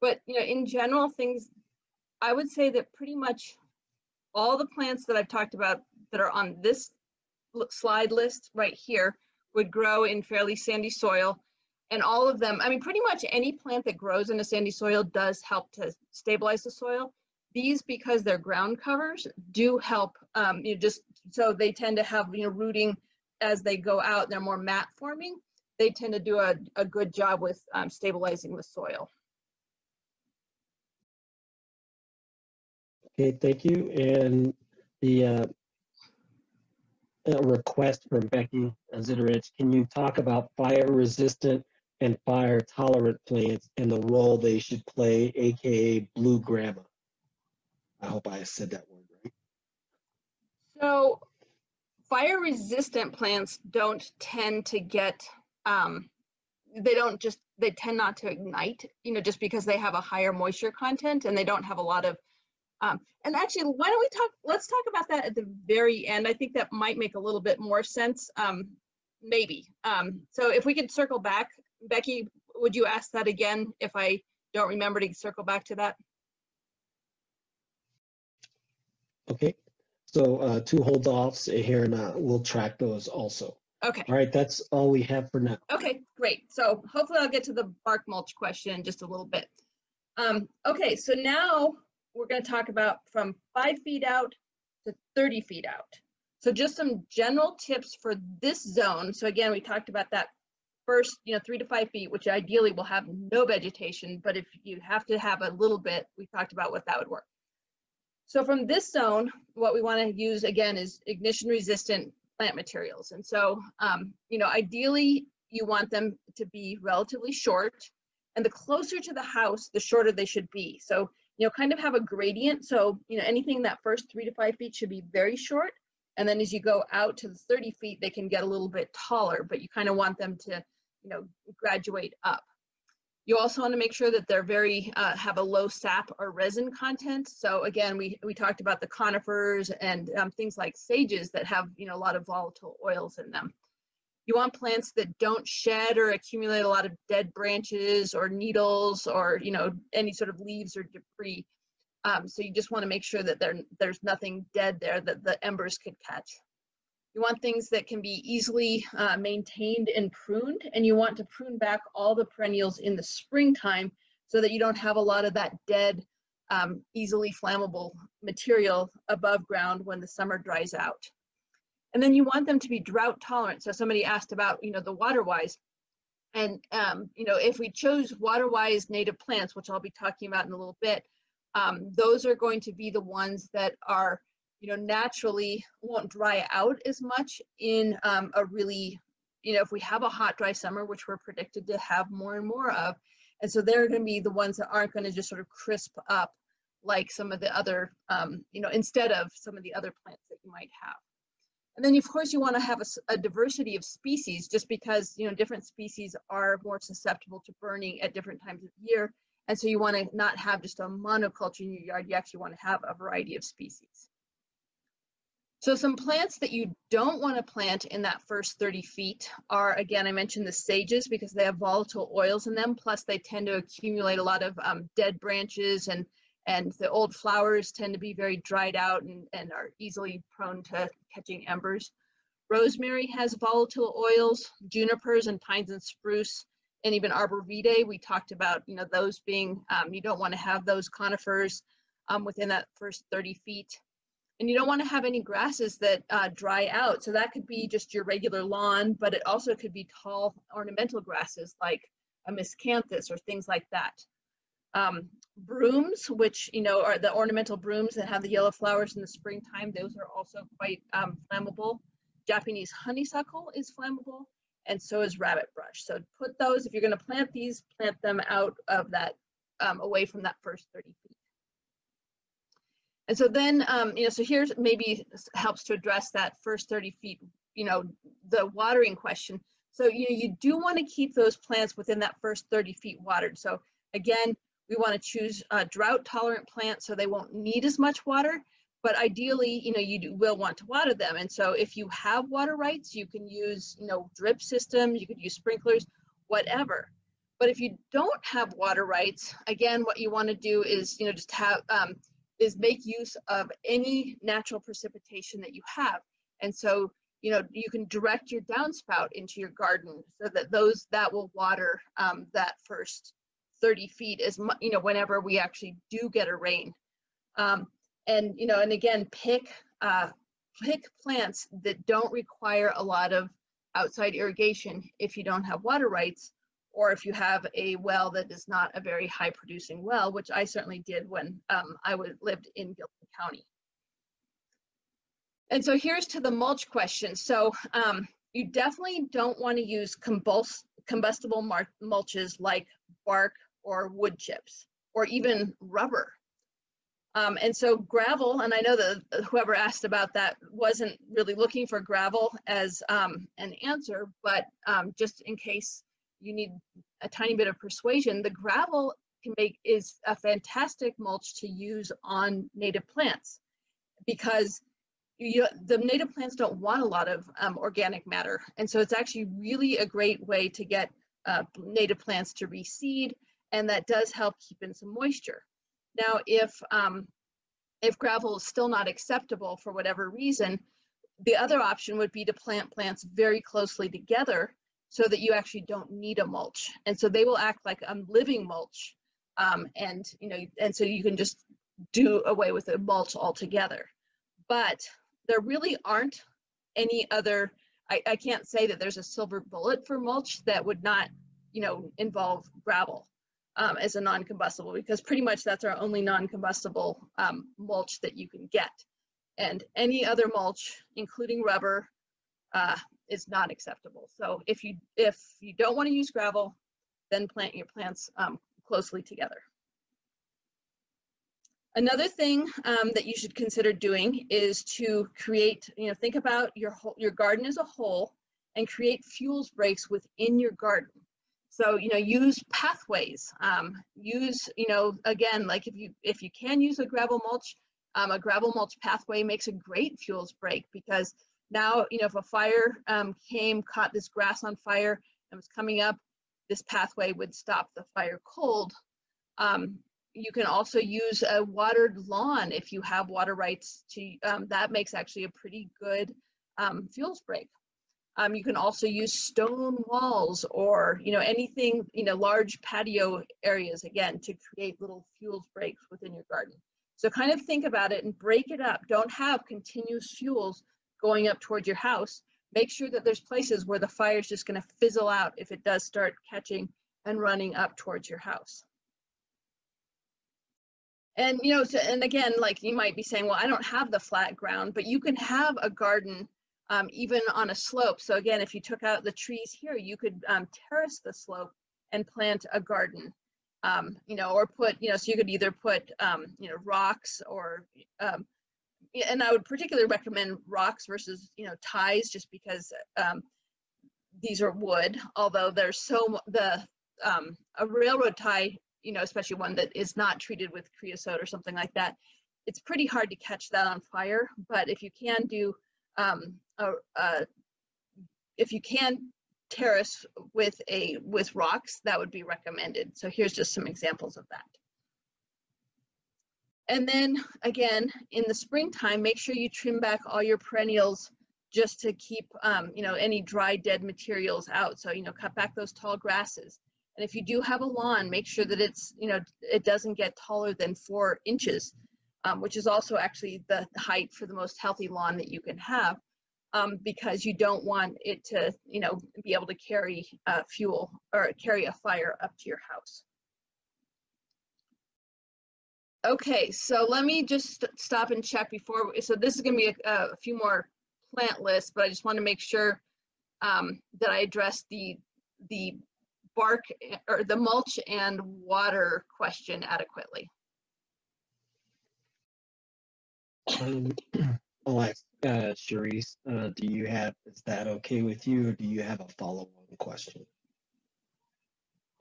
but, you know, in general, things, I would say that pretty much all the plants that I've talked about that are on this slide list right here would grow in fairly sandy soil. And all of them, I mean, pretty much any plant that grows in a sandy soil does help to stabilize the soil. These, because they're ground covers, do help, um, you know, just, so they tend to have, you know, rooting as they go out, they're more mat forming. They tend to do a, a good job with um, stabilizing the soil. Okay, thank you. And the uh, a request from Becky Zitterich, can you talk about fire resistant and fire tolerant plants and the role they should play, AKA blue grama? I hope I said that word right. So fire resistant plants don't tend to get, um, they don't just, they tend not to ignite, you know, just because they have a higher moisture content and they don't have a lot of, um, and actually, why don't we talk, let's talk about that at the very end. I think that might make a little bit more sense, um, maybe. Um, so if we could circle back, Becky, would you ask that again if I don't remember to circle back to that? Okay, so uh, two holds offs here and uh, we'll track those also. Okay. All right, that's all we have for now. Okay, great. So hopefully I'll get to the bark mulch question in just a little bit. Um, okay, so now we're gonna talk about from five feet out to 30 feet out. So just some general tips for this zone. So again, we talked about that first, you know, three to five feet, which ideally will have no vegetation, but if you have to have a little bit, we talked about what that would work. So from this zone, what we want to use again is ignition resistant plant materials. And so, um, you know, ideally you want them to be relatively short and the closer to the house, the shorter they should be. So, you know, kind of have a gradient. So, you know, anything that first three to five feet should be very short. And then as you go out to the 30 feet, they can get a little bit taller, but you kind of want them to, you know, graduate up. You also want to make sure that they're very, uh, have a low sap or resin content. So again, we, we talked about the conifers and um, things like sages that have, you know, a lot of volatile oils in them. You want plants that don't shed or accumulate a lot of dead branches or needles or, you know, any sort of leaves or debris. Um, so you just want to make sure that there, there's nothing dead there that the embers could catch. You want things that can be easily uh, maintained and pruned, and you want to prune back all the perennials in the springtime so that you don't have a lot of that dead, um, easily flammable material above ground when the summer dries out. And then you want them to be drought tolerant. So somebody asked about, you know, the water wise. And, um, you know, if we chose water wise native plants, which I'll be talking about in a little bit, um, those are going to be the ones that are you know, naturally won't dry out as much in um, a really, you know, if we have a hot, dry summer, which we're predicted to have more and more of. And so they're going to be the ones that aren't going to just sort of crisp up like some of the other, um, you know, instead of some of the other plants that you might have. And then, of course, you want to have a, a diversity of species just because, you know, different species are more susceptible to burning at different times of year. And so you want to not have just a monoculture in your yard. You actually want to have a variety of species. So some plants that you don't want to plant in that first 30 feet are, again, I mentioned the sages because they have volatile oils in them. Plus they tend to accumulate a lot of um, dead branches and, and the old flowers tend to be very dried out and, and are easily prone to catching embers. Rosemary has volatile oils, junipers and pines and spruce, and even arborvitae. We talked about, you know, those being, um, you don't want to have those conifers um, within that first 30 feet. And you don't want to have any grasses that uh, dry out. So that could be just your regular lawn, but it also could be tall ornamental grasses like a miscanthus or things like that. Um, brooms, which you know are the ornamental brooms that have the yellow flowers in the springtime, those are also quite um, flammable. Japanese honeysuckle is flammable, and so is rabbit brush. So put those, if you're going to plant these, plant them out of that, um, away from that first 30 feet. And so then, um, you know, so here's maybe helps to address that first 30 feet, you know, the watering question. So, you know, you do want to keep those plants within that first 30 feet watered. So again, we want to choose uh, drought tolerant plants so they won't need as much water. But ideally, you know, you do, will want to water them. And so if you have water rights, you can use, you know, drip systems, you could use sprinklers, whatever. But if you don't have water rights, again, what you want to do is, you know, just have, um, is make use of any natural precipitation that you have. And so, you know, you can direct your downspout into your garden so that those, that will water um, that first 30 feet as mu, you know, whenever we actually do get a rain. Um, and, you know, and again, pick, uh, pick plants that don't require a lot of outside irrigation if you don't have water rights or if you have a well that is not a very high producing well, which I certainly did when um, I was, lived in Gilpin County. And so here's to the mulch question. So um, you definitely don't want to use combust combustible mulches like bark or wood chips or even rubber. Um, and so gravel, and I know that whoever asked about that wasn't really looking for gravel as um, an answer, but um, just in case you need a tiny bit of persuasion, the gravel can make is a fantastic mulch to use on native plants because you, the native plants don't want a lot of um, organic matter. And so it's actually really a great way to get uh, native plants to reseed and that does help keep in some moisture. Now, if um, if gravel is still not acceptable for whatever reason, the other option would be to plant plants very closely together so that you actually don't need a mulch. And so they will act like a living mulch. Um, and, you know, and so you can just do away with the mulch altogether. But there really aren't any other, I, I can't say that there's a silver bullet for mulch that would not, you know, involve gravel um, as a non-combustible because pretty much that's our only non-combustible um, mulch that you can get. And any other mulch, including rubber, uh, is not acceptable. So if you if you don't want to use gravel, then plant your plants um, closely together. Another thing um, that you should consider doing is to create, you know, think about your whole, your garden as a whole and create fuels breaks within your garden. So, you know, use pathways. Um, use, you know, again, like if you if you can use a gravel mulch, um, a gravel mulch pathway makes a great fuels break because now, you know, if a fire um, came, caught this grass on fire and was coming up, this pathway would stop the fire cold. Um, you can also use a watered lawn if you have water rights to um, that makes actually a pretty good um, fuels break um, you can also use stone walls or you know anything you know large patio areas again to create little fuels breaks within your garden. So kind of think about it and break it up. Don't have continuous fuels going up towards your house. Make sure that there's places where the fire is just going to fizzle out if it does start catching and running up towards your house. And you know, so, and again, like you might be saying, well, I don't have the flat ground, but you can have a garden um, even on a slope. So again, if you took out the trees here, you could um, terrace the slope and plant a garden. Um, you know, or put, you know, so you could either put, um, you know, rocks or, um, and I would particularly recommend rocks versus, you know, ties, just because um, these are wood. Although there's so the a railroad tie you know, especially one that is not treated with creosote or something like that, it's pretty hard to catch that on fire. But if you can do, um, a, a, if you can terrace with a with rocks, that would be recommended. So here's just some examples of that. And then again, in the springtime, make sure you trim back all your perennials just to keep, um, you know, any dry dead materials out. So, you know, cut back those tall grasses. And if you do have a lawn, make sure that it's, you know, it doesn't get taller than four inches, um, which is also actually the height for the most healthy lawn that you can have, um, because you don't want it to, you know, be able to carry uh, fuel or carry a fire up to your house. Okay, so let me just stop and check before. So this is going to be a, a, few more plant lists, but I just want to make sure um, that I address the the bark or the mulch and water question adequately. Um, I'll uh, Cherise, uh, do you have, is that okay with you, or do you have a follow-on question?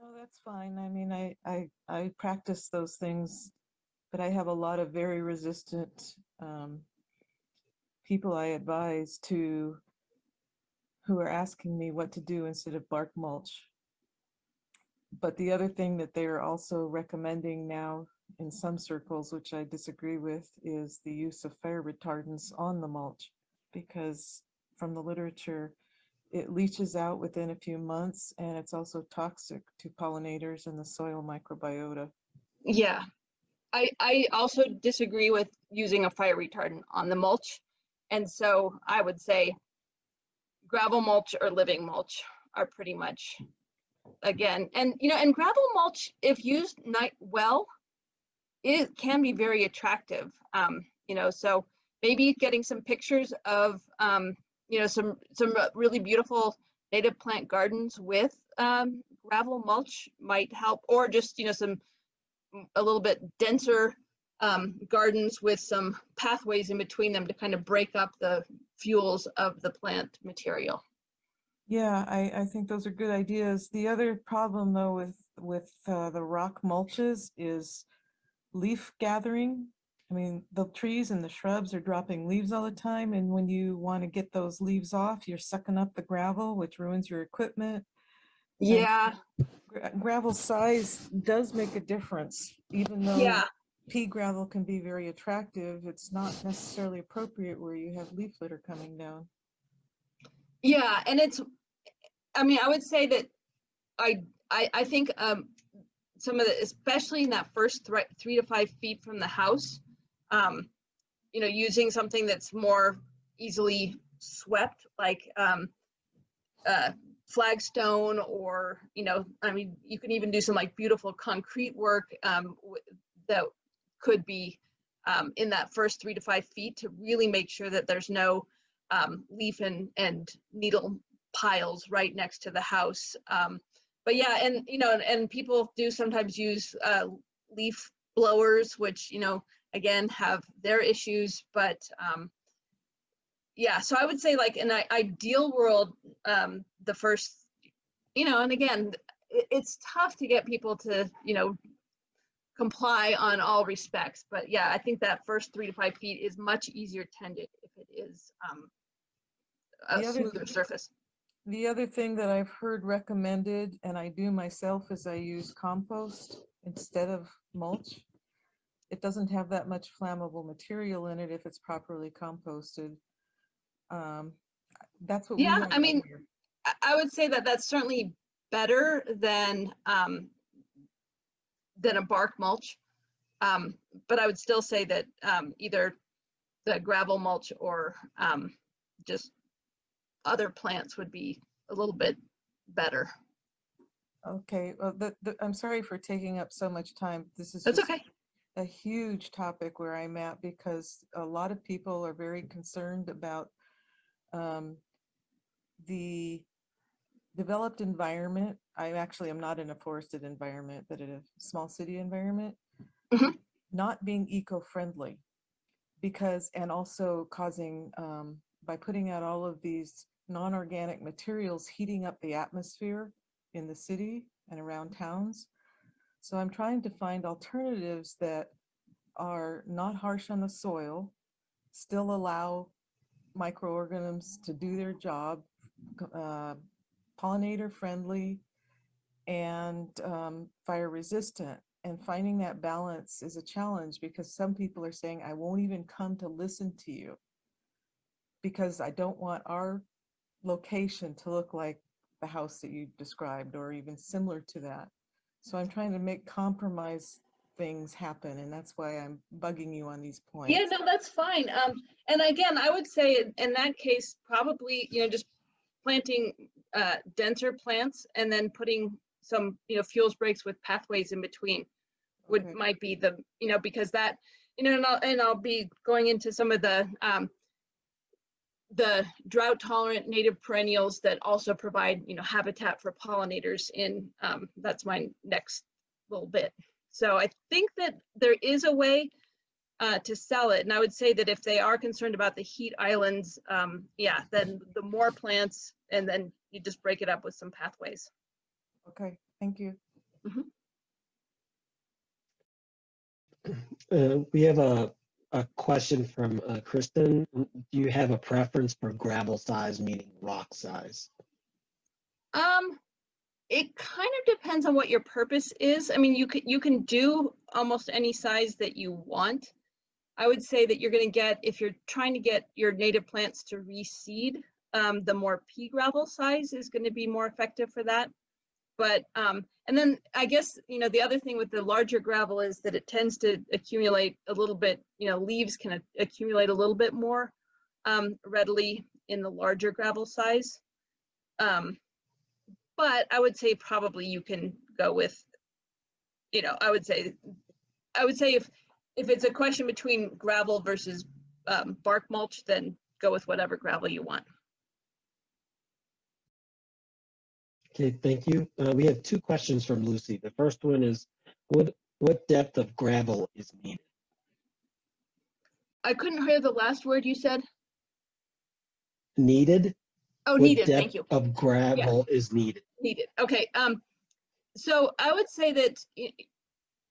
No, that's fine. I mean, I, I, I practice those things, but I have a lot of very resistant um, people I advise to who are asking me what to do instead of bark mulch. But the other thing that they're also recommending now in some circles, which I disagree with, is the use of fire retardants on the mulch. Because from the literature, it leaches out within a few months and it's also toxic to pollinators and the soil microbiota. Yeah. I, I also disagree with using a fire retardant on the mulch. And so I would say gravel mulch or living mulch are pretty much again, and you know, and gravel mulch, if used night well, it can be very attractive. Um, you know, so maybe getting some pictures of um, you know, some some uh, really beautiful native plant gardens with um, gravel mulch might help, or just you know some a little bit denser um, gardens with some pathways in between them to kind of break up the fuels of the plant material. Yeah, I, I think those are good ideas. The other problem though with, with uh, the rock mulches is leaf gathering. I mean, the trees and the shrubs are dropping leaves all the time, and when you want to get those leaves off, you're sucking up the gravel, which ruins your equipment. Yeah, gra- Gravel size does make a difference, even though yeah. pea gravel can be very attractive. It's not necessarily appropriate where you have leaf litter coming down. Yeah, and it's, I mean, I would say that I, I, I think um, some of the, especially in that first thre- three to five feet from the house, um, you know, using something that's more easily swept, like um, uh, flagstone, or you know, I mean, you can even do some like beautiful concrete work um, that could be um, in that first three to five feet to really make sure that there's no um, leaf and, and needle piles right next to the house. Um, but yeah, and you know, and, people do sometimes use uh, leaf blowers, which you know, again, have their issues. But um, yeah, so I would say like in an ideal world, um, the first, you know, and again, it, it's tough to get people to you know comply on all respects. But yeah, I think that first three to five feet is much easier tended if it is um, a smoother surface. The other thing that I've heard recommended, and I do myself, is I use compost instead of mulch. It doesn't have that much flammable material in it if it's properly composted. Um, That's what we Yeah, I mean, here. I, I would say that that's certainly better than um, than a bark mulch. Um, but I would still say that um, either the gravel mulch or um, just other plants would be a little bit better. Okay, well, the, the, I'm sorry for taking up so much time. This is That's just okay. a huge topic where I'm at because a lot of people are very concerned about um, the developed environment. I actually am not in a forested environment, but in a small city environment, Mhm. not being eco-friendly because, and also causing, um, by putting out all of these non-organic materials, heating up the atmosphere in the city and around towns. So I'm trying to find alternatives that are not harsh on the soil, still allow microorganisms to do their job, uh, pollinator friendly, and um, fire resistant. And finding that balance is a challenge because some people are saying, I won't even come to listen to you because I don't want our location to look like the house that you described or even similar to that. So I'm trying to make compromise things happen and that's why I'm bugging you on these points. Yeah, no, that's fine. Um, and again, I would say in- that case, probably, you know, just planting uh, denser plants and then putting some, you know, fuels breaks with pathways in between would, Okay. might be the, you know, because that, you know, and I'll, and I'll be going into some of the, um, the drought tolerant native perennials that also provide, you know, habitat for pollinators in, um, that's my next little bit. So I think that there is a way uh, to sell it. And I would say that if they are concerned about the heat islands, um, yeah, then the more plants and then you just break it up with some pathways. Okay, thank you. Uh, we have a, a question from uh, Kristen. Do you have a preference for gravel size, meaning rock size? Um, it kind of depends on what your purpose is. I mean, you could, you can do almost any size that you want. I would say that you're gonna get, if you're trying to get your native plants to reseed, um, the more pea gravel size is gonna be more effective for that. But, um, and then I guess, you know, the other thing with the larger gravel is that it tends to accumulate a little bit, you know, leaves can accumulate a little bit more um, readily in the larger gravel size. Um, but I would say probably you can go with, you know, I would say, I would say if, if it's a question between gravel versus um, bark mulch, then go with whatever gravel you want. Okay, thank you. Uh, we have two questions from Lucy. The first one is, what, what depth of gravel is needed? I couldn't hear the last word you said. Needed? Oh, What needed, thank you. Of gravel is needed. Needed, okay, um, so I would say that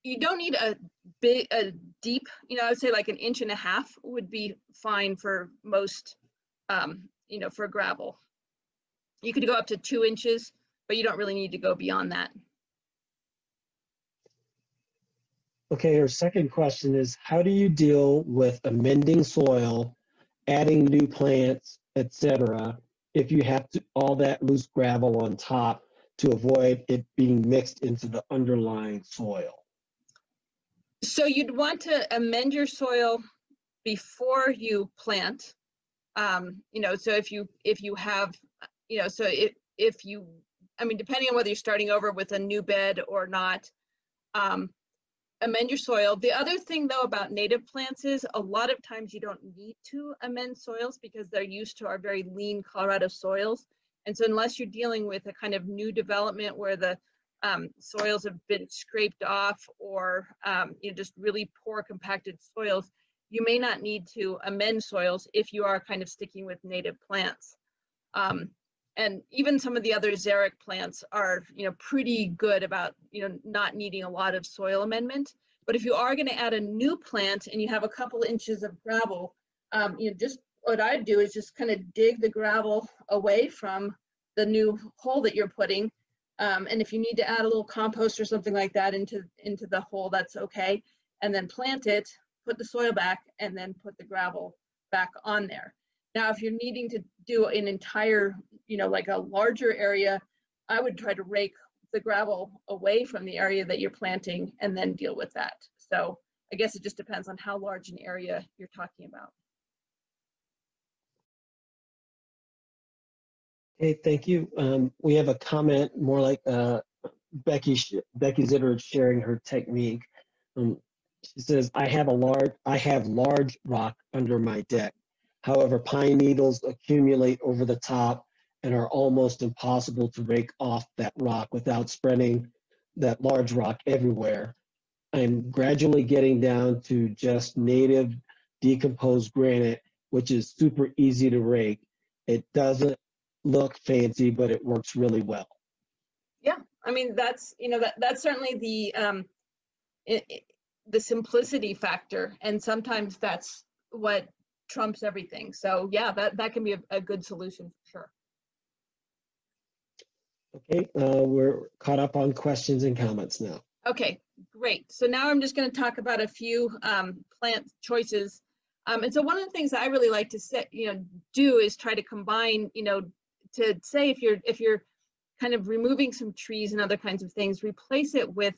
you don't need a big, a deep, you know, I would say like an inch and a half would be fine for most, um, you know, for gravel. You could go up to two inches, but you don't really need to go beyond that. Okay, her second question is, how do you deal with amending soil, adding new plants, etc., if you have to, all that loose gravel on top to avoid it being mixed into the underlying soil? So you'd want to amend your soil before you plant. Um, you know, so if you, if you have, you know, so if, if you, I mean, depending on whether you're starting over with a new bed or not, um, amend your soil. The other thing though about native plants is a lot of times you don't need to amend soils because they're used to our very lean Colorado soils. And so unless you're dealing with a kind of new development where the um, soils have been scraped off or um, you know, just really poor compacted soils, you may not need to amend soils if you are kind of sticking with native plants. Um, and even some of the other xeric plants are, you know, pretty good about, you know, not needing a lot of soil amendment. But if you are going to add a new plant and you have a couple inches of gravel, um, you know, just what I'd do is just kind of dig the gravel away from the new hole that you're putting um, and if you need to add a little compost or something like that into, into the hole, that's okay. And then plant it, put the soil back, and then put the gravel back on there. Now, if you're needing to do an entire, you know, like a larger area, I would try to rake the gravel away from the area that you're planting and then deal with that. So I guess it just depends on how large an area you're talking about. Okay, thank you. Um, we have a comment more like uh, Becky Becky Zitter sharing her technique. Um, she says, "I have a large I have large rock under my deck. However, pine needles accumulate over the top and are almost impossible to rake off that rock without spreading that large rock everywhere. I'm gradually getting down to just native decomposed granite, which is super easy to rake. It doesn't look fancy, but it works really well. Yeah, I mean, that's, you know, that, that's certainly the, um, i i the simplicity factor. And sometimes that's what trumps everything. So yeah, that, that can be a, a good solution for sure. Okay, uh, we're caught up on questions and comments now. Okay, great. So now I'm just going to talk about a few um, plant choices. Um, and so one of the things that I really like to say, you know, do is try to combine, you know, to say if you're if you're kind of removing some trees and other kinds of things, replace it with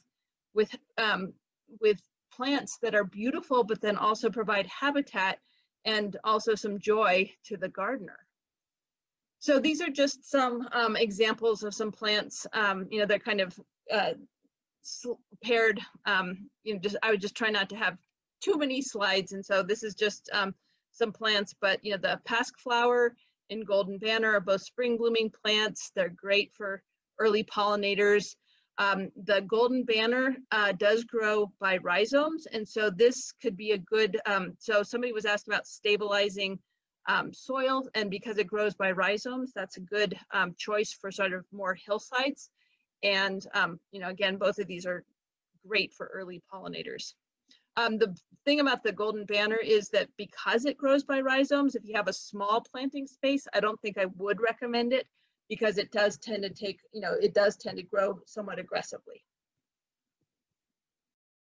with um, with plants that are beautiful, but then also provide habitat and also some joy to the gardener. So these are just some um, examples of some plants. Um, you know, they're kind of uh, paired. Um, you know, just I would just try not to have too many slides, and so this is just um, some plants. But you know, the pasque flower and golden banner are both spring blooming plants. They're great for early pollinators. Um, the golden banner uh, does grow by rhizomes, and so this could be a good. Um, so somebody was asked about stabilizing um, soil, and because it grows by rhizomes, that's a good um, choice for sort of more hillsides. And, um, you know, again, both of these are great for early pollinators. Um, the thing about the golden banner is that because it grows by rhizomes, if you have a small planting space, I don't think I would recommend it because it does tend to take, you know, it does tend to grow somewhat aggressively.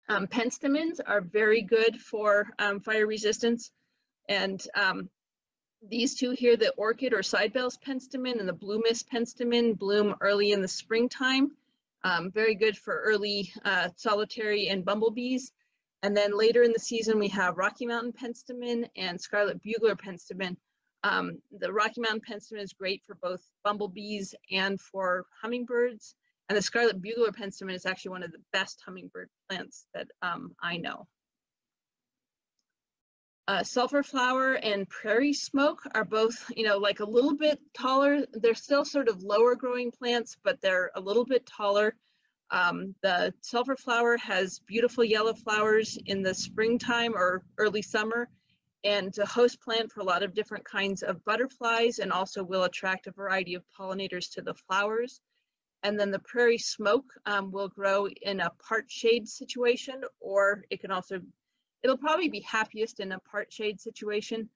Um, penstemons are very good for um, fire resistance. And um, these two here, the orchid or sidebells penstemon and the blue mist penstemon bloom early in the springtime. Um, very good for early uh, solitary and bumblebees. And then later in the season, we have Rocky Mountain penstemon and Scarlet Bugler penstemon. Um, the Rocky Mountain penstemon is great for both bumblebees and for hummingbirds. And the Scarlet Bugler penstemon is actually one of the best hummingbird plants that um, I know. Uh, sulfur flower and prairie smoke are both, you know, like a little bit taller. They're still sort of lower growing plants, but they're a little bit taller. Um, the sulfur flower has beautiful yellow flowers in the springtime or early summer and a host plant for a lot of different kinds of butterflies and also will attract a variety of pollinators to the flowers. And then the prairie smoke um, will grow in a part shade situation, or it can also, it'll probably be happiest in a part shade situation.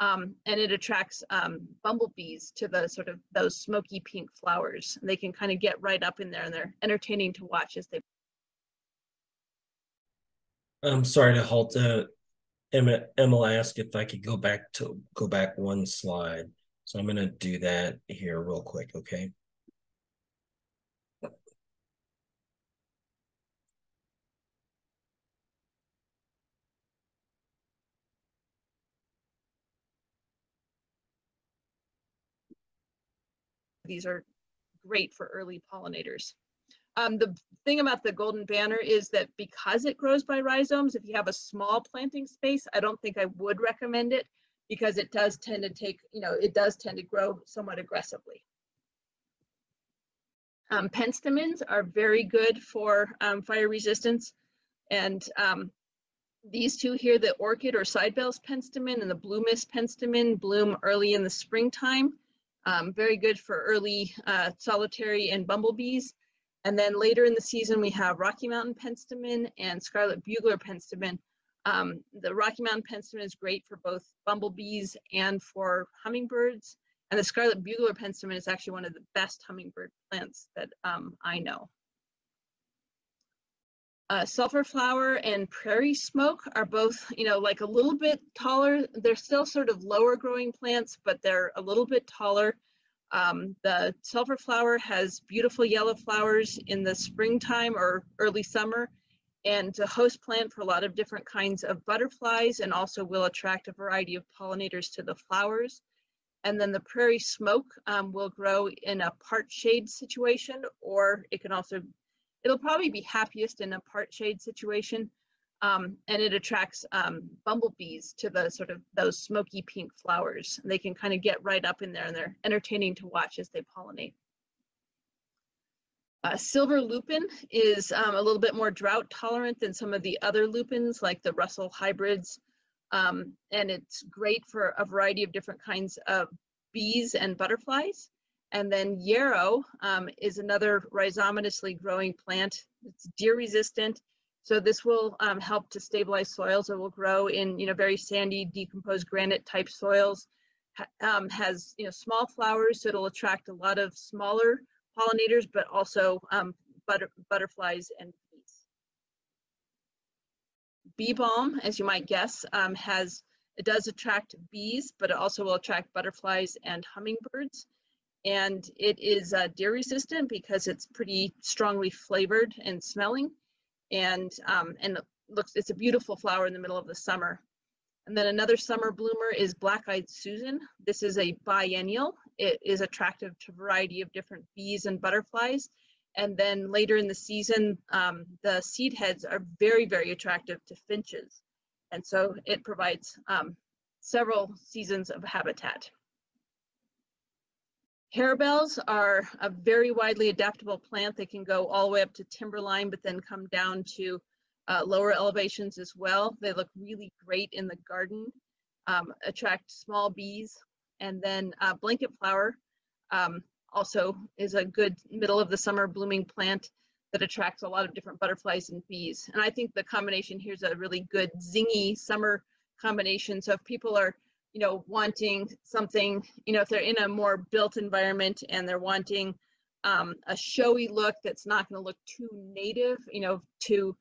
Um, and it attracts um, bumblebees to the sort of those smoky pink flowers. They can kind of get right up in there and they're entertaining to watch as they. I'm sorry to halt. Uh, Emma, Emma asked if I could go back to go back one slide. So I'm gonna do that here real quick, okay? These are great for early pollinators. Um, the thing about the golden banner is that because it grows by rhizomes, if you have a small planting space, I don't think I would recommend it because it does tend to take, you know, it does tend to grow somewhat aggressively. Um, penstemons are very good for um, fire resistance. And um, these two here, the orchid or sidebells penstemon and the blue mist penstemon bloom early in the springtime. Um, very good for early uh, solitary and bumblebees. And then later in the season, we have Rocky Mountain penstemon and Scarlet Bugler penstemon. Um, the Rocky Mountain penstemon is great for both bumblebees and for hummingbirds. And the Scarlet Bugler penstemon is actually one of the best hummingbird plants that um, I know. Uh, sulfur flower and prairie smoke are both, you know, like a little bit taller. They're still sort of lower growing plants, but they're a little bit taller. Um, the sulfur flower has beautiful yellow flowers in the springtime or early summer and a host plant for a lot of different kinds of butterflies and also will attract a variety of pollinators to the flowers. And then the prairie smoke um, will grow in a part shade situation, or it can also, it'll probably be happiest in a part shade situation. Um, and it attracts um, bumblebees to the sort of those smoky pink flowers. They can kind of get right up in there and they're entertaining to watch as they pollinate. Uh, silver lupin is um, a little bit more drought tolerant than some of the other lupins like the Russell hybrids. Um, and it's great for a variety of different kinds of bees and butterflies. And then yarrow um, is another rhizomatously growing plant. It's deer resistant. So this will um, help to stabilize soils. It will grow in you know very sandy, decomposed granite type soils. Um, has you know small flowers, so it'll attract a lot of smaller pollinators, but also um, butter butterflies and bees. Bee balm, as you might guess, um, has it does attract bees, but it also will attract butterflies and hummingbirds. And it is uh, deer resistant because it's pretty strongly flavored and smelling and um, and looks it's a beautiful flower in the middle of the summer. And then another summer bloomer is black-eyed Susan. This is a biennial. It is attractive to a variety of different bees and butterflies. And then later in the season, um, the seed heads are very, very attractive to finches. And so it provides um, several seasons of habitat. Harebells are a very widely adaptable plant. They can go all the way up to timberline, but then come down to uh, lower elevations as well. They look really great in the garden, um, attract small bees. And then uh, blanket flower um, also is a good middle of the summer blooming plant that attracts a lot of different butterflies and bees. And I think the combination here is a really good zingy summer combination. So if people are, you know, wanting something, you know, if they're in a more built environment and they're wanting um, a showy look that's not going to look too native, you know, to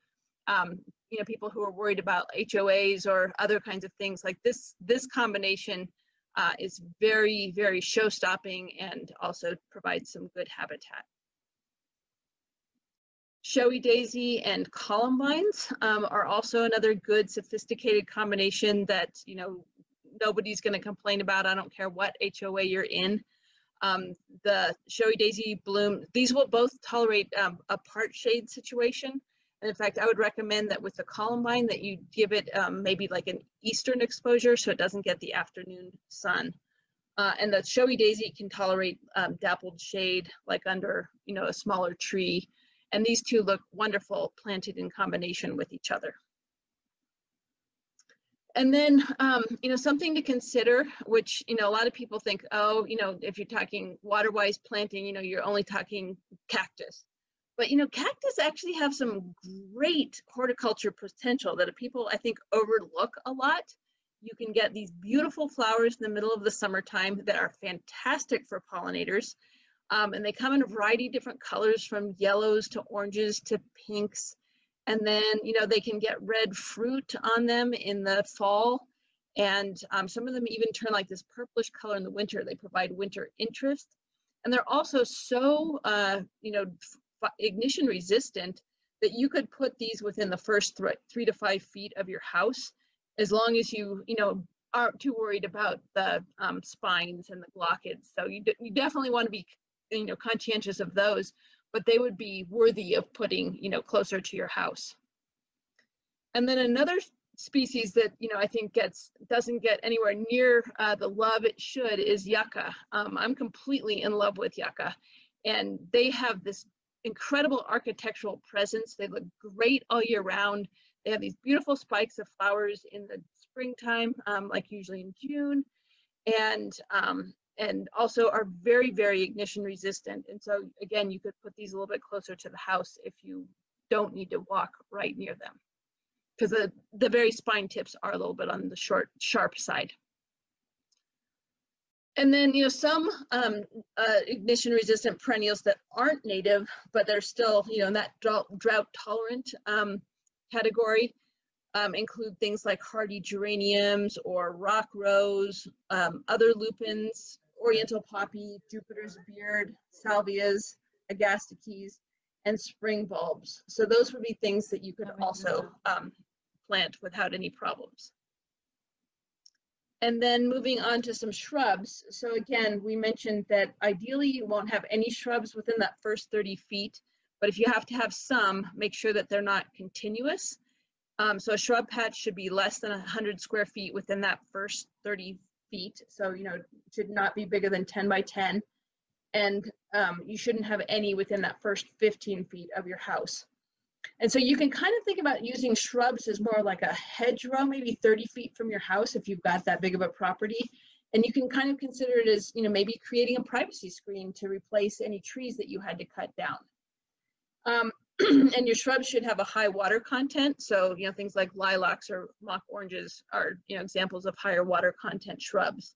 um, you know people who are worried about HOAs or other kinds of things like this. This combination uh, is very very show stopping and also provides some good habitat. Showy daisy and columbines um, are also another good sophisticated combination that you know nobody's going to complain about. I don't care what HOA you're in. Um, the showy daisy bloom, these will both tolerate um, a part shade situation. And in fact, I would recommend that with the columbine that you give it um, maybe like an eastern exposure so it doesn't get the afternoon sun. Uh, and the showy daisy can tolerate um, dappled shade like under, you know, a smaller tree. And these two look wonderful planted in combination with each other. And then, um, you know, something to consider, which, you know, a lot of people think, oh, you know, if you're talking water-wise planting, you know, you're only talking cactus. But, you know, cactus actually have some great horticulture potential that people, I think, overlook a lot. You can get these beautiful flowers in the middle of the summertime that are fantastic for pollinators. Um, and they come in a variety of different colors from yellows to oranges to pinks and then, you know, they can get red fruit on them in the fall. And um, some of them even turn like this purplish color in the winter. They provide winter interest. And they're also so, uh, you know, ignition resistant that you could put these within the first th three to five feet of your house, as long as you, you know, aren't too worried about the um, spines and the glochids. So you, you definitely want to be, you know, conscientious of those but they would be worthy of putting, you know, closer to your house. And then another species that, you know, I think gets, doesn't get anywhere near uh, the love it should is yucca. Um, I'm completely in love with yucca and they have this incredible architectural presence. They look great all year round. They have these beautiful spikes of flowers in the springtime, um, like usually in June. And um, and also are very, very ignition resistant. And so again, you could put these a little bit closer to the house if you don't need to walk right near them. Because the, the very spine tips are a little bit on the short, sharp side. And then, you know, some um, uh, ignition resistant perennials that aren't native, but they're still, you know, in that drought, drought tolerant um, category um, include things like hardy geraniums or rock rose, um, other lupins, oriental poppy, Jupiter's beard, salvias, agastaches, and spring bulbs. So those would be things that you could also um, plant without any problems. And then moving on to some shrubs. So again, we mentioned that ideally you won't have any shrubs within that first 30 feet, but if you have to have some, make sure that they're not continuous. Um, so a shrub patch should be less than 100 square feet within that first 30 feet. So, you know, should not be bigger than 10 by 10. And um, you shouldn't have any within that first 15 feet of your house. And so you can kind of think about using shrubs as more like a hedgerow, maybe 30 feet from your house if you've got that big of a property. And you can kind of consider it as, you know, maybe creating a privacy screen to replace any trees that you had to cut down. Um, and your shrubs should have a high water content. So, you know, things like lilacs or mock oranges are, you know, examples of higher water content shrubs.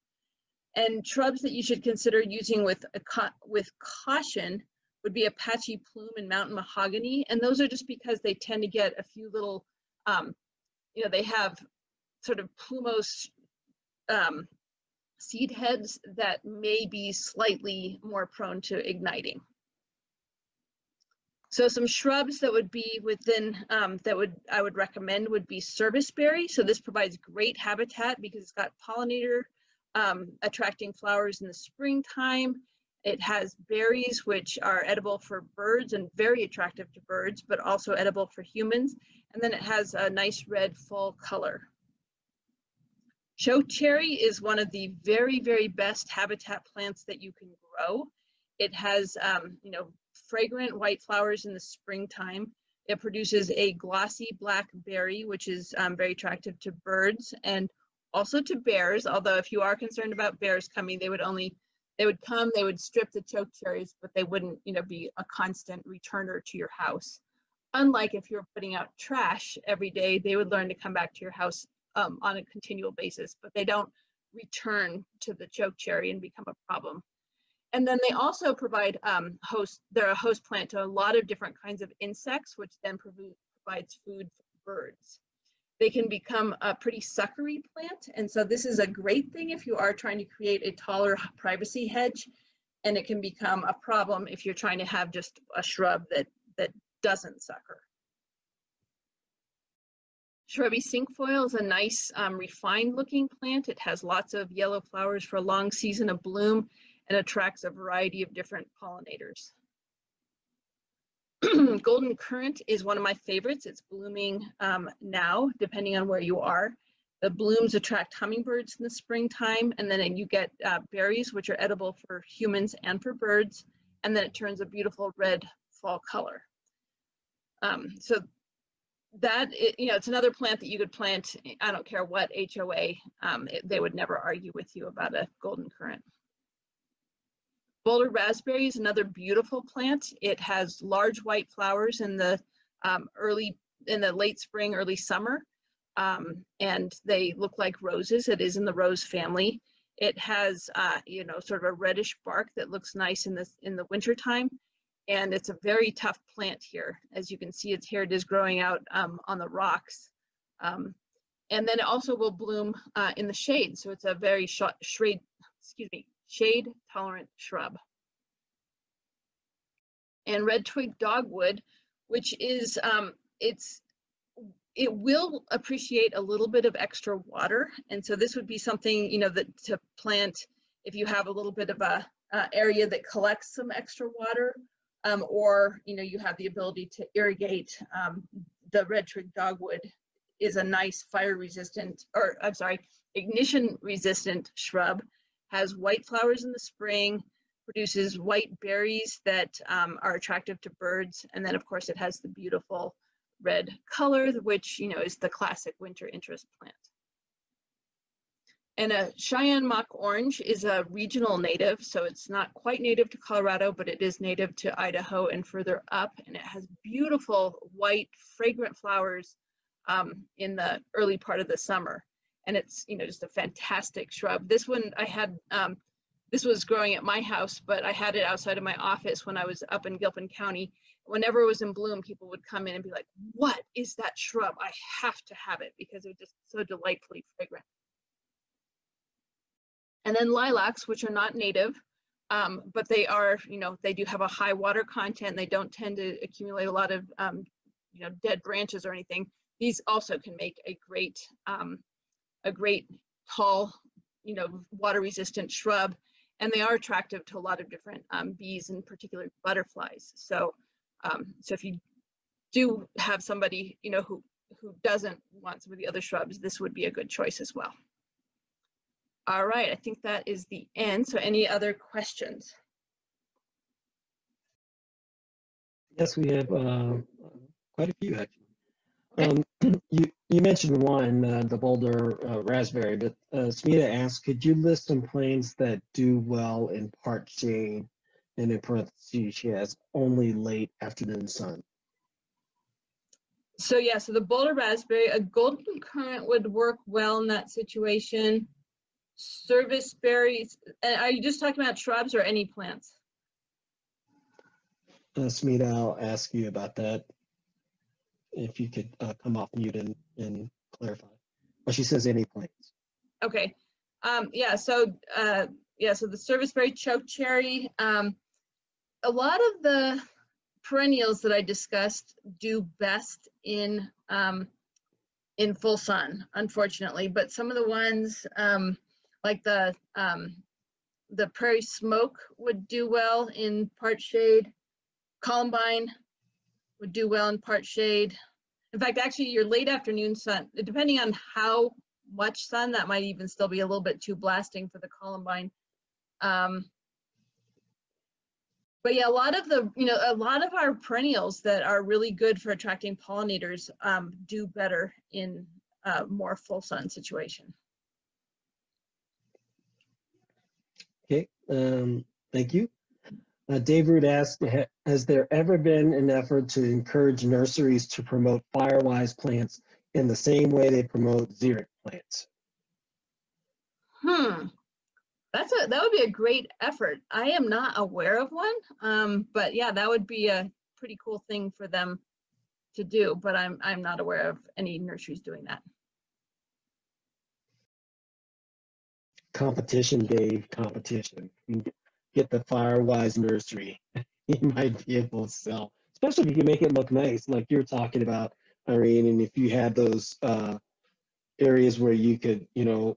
And shrubs that you should consider using with a with caution would be Apache plume and mountain mahogany. And those are just because they tend to get a few little, um, you know, they have sort of plumose um, seed heads that may be slightly more prone to igniting. So some shrubs that would be within, um, that would, I would recommend would be serviceberry. So this provides great habitat because it's got pollinator um, attracting flowers in the springtime. It has berries, which are edible for birds and very attractive to birds, but also edible for humans. And then it has a nice red fall color. Chokecherry is one of the very, very best habitat plants that you can grow. It has, um, you know, fragrant white flowers in the springtime. It produces a glossy black berry, which is um, very attractive to birds and also to bears. Although if you are concerned about bears coming, they would only They would come, they would strip the choke cherries, but they wouldn't, you know, be a constant returner to your house. Unlike if you're putting out trash every day, they would learn to come back to your house um, on a continual basis, but they don't return to the choke cherry and become a problem. And then they also provide um, host, they're a host plant to a lot of different kinds of insects, which then provi- provides food for birds. They can become a pretty suckery plant. And so this is a great thing if you are trying to create a taller privacy hedge. And it can become a problem if you're trying to have just a shrub that, that doesn't sucker. Shrubby cinquefoil is a nice um, refined looking plant. It has lots of yellow flowers for a long season of bloom and attracts a variety of different pollinators. Golden currant is one of my favorites. It's blooming um, now, depending on where you are. The blooms attract hummingbirds in the springtime, and then you get uh, berries, which are edible for humans and for birds, and then it turns a beautiful red fall color. Um, so that, i- you know, it's another plant that you could plant, I don't care what HOA, um, it- they would never argue with you about a golden currant. Boulder raspberry is another beautiful plant. It has large white flowers in the um, early, in the late spring, early summer. Um, and they look like roses. It is in the rose family. It has, uh, you know, sort of a reddish bark that looks nice in the, in the wintertime. And it's a very tough plant here. As you can see, its hair is growing out um, on the rocks. Um, and then it also will bloom uh, in the shade. So it's a very short, shade, excuse me, shade tolerant shrub. And red twig dogwood, which is, um, it's, it will appreciate a little bit of extra water. And so this would be something, you know, that to plant if you have a little bit of a uh, area that collects some extra water. Um, or, you know, you have the ability to irrigate um, the red twig dogwood is a nice fire resistant, or I'm sorry, ignition resistant shrub has white flowers in the spring, produces white berries that um, are attractive to birds. And then of course it has the beautiful red color, which, you know, is the classic winter interest plant. And a Cheyenne mock orange is a regional native, so it's not quite native to Colorado, but it is native to Idaho and further up. And it has beautiful white fragrant flowers um, in the early part of the summer and it's you know just a fantastic shrub. This one I had um, this was growing at my house, but I had it outside of my office when I was up in Gilpin County. Whenever it was in bloom, people would come in and be like, "What is that shrub? I have to have it because it's just so delightfully fragrant." And then lilacs, which are not native, um, but they are, you know, they do have a high water content. They don't tend to accumulate a lot of, um, you know, dead branches or anything. These also can make a great um, a great tall, you know, water resistant shrub. And they are attractive to a lot of different um, bees and particular butterflies. So, um, so if you do have somebody, you know, who, who doesn't want some of the other shrubs, this would be a good choice as well. All right, I think that is the end. So any other questions? Yes, we have uh, quite a few actually. Um, you you mentioned one, uh, the Boulder uh, raspberry, but uh, Smita asked, could you list some plants that do well in part shade? And in parentheses, she has only late afternoon sun. So yeah, so the Boulder raspberry, a golden currant would work well in that situation. Service berries, and are you just talking about shrubs or any plants? Uh, Smita, I'll ask you about that. If you could uh, come off mute and, and clarify. Well, she says any plants. Okay, um, yeah, so, uh, yeah, so the serviceberry choke cherry, um, a lot of the perennials that I discussed do best in, um, in full sun, unfortunately, but some of the ones, um, like the, um, the prairie smoke would do well in part shade. Columbine would do well in part shade. In fact, actually, your late afternoon sun, depending on how much sun, that might even still be a little bit too blasting for the columbine. Um, but yeah, a lot of the, you know, a lot of our perennials that are really good for attracting pollinators um, do better in a more full sun situation. Okay, Um, thank you. Uh, Dave Root asked, "Ha- has there ever been an effort to encourage nurseries to promote Firewise plants in the same way they promote xeric plants? Hmm. That's a that would be a great effort. I am not aware of one. Um, but yeah, that would be a pretty cool thing for them to do, but I'm I'm not aware of any nurseries doing that. Competition, Dave, competition. Get the Firewise nursery. You might be able to sell, especially if you can make it look nice, like you're talking about, Irene, and if you had those uh, areas where you could, you know,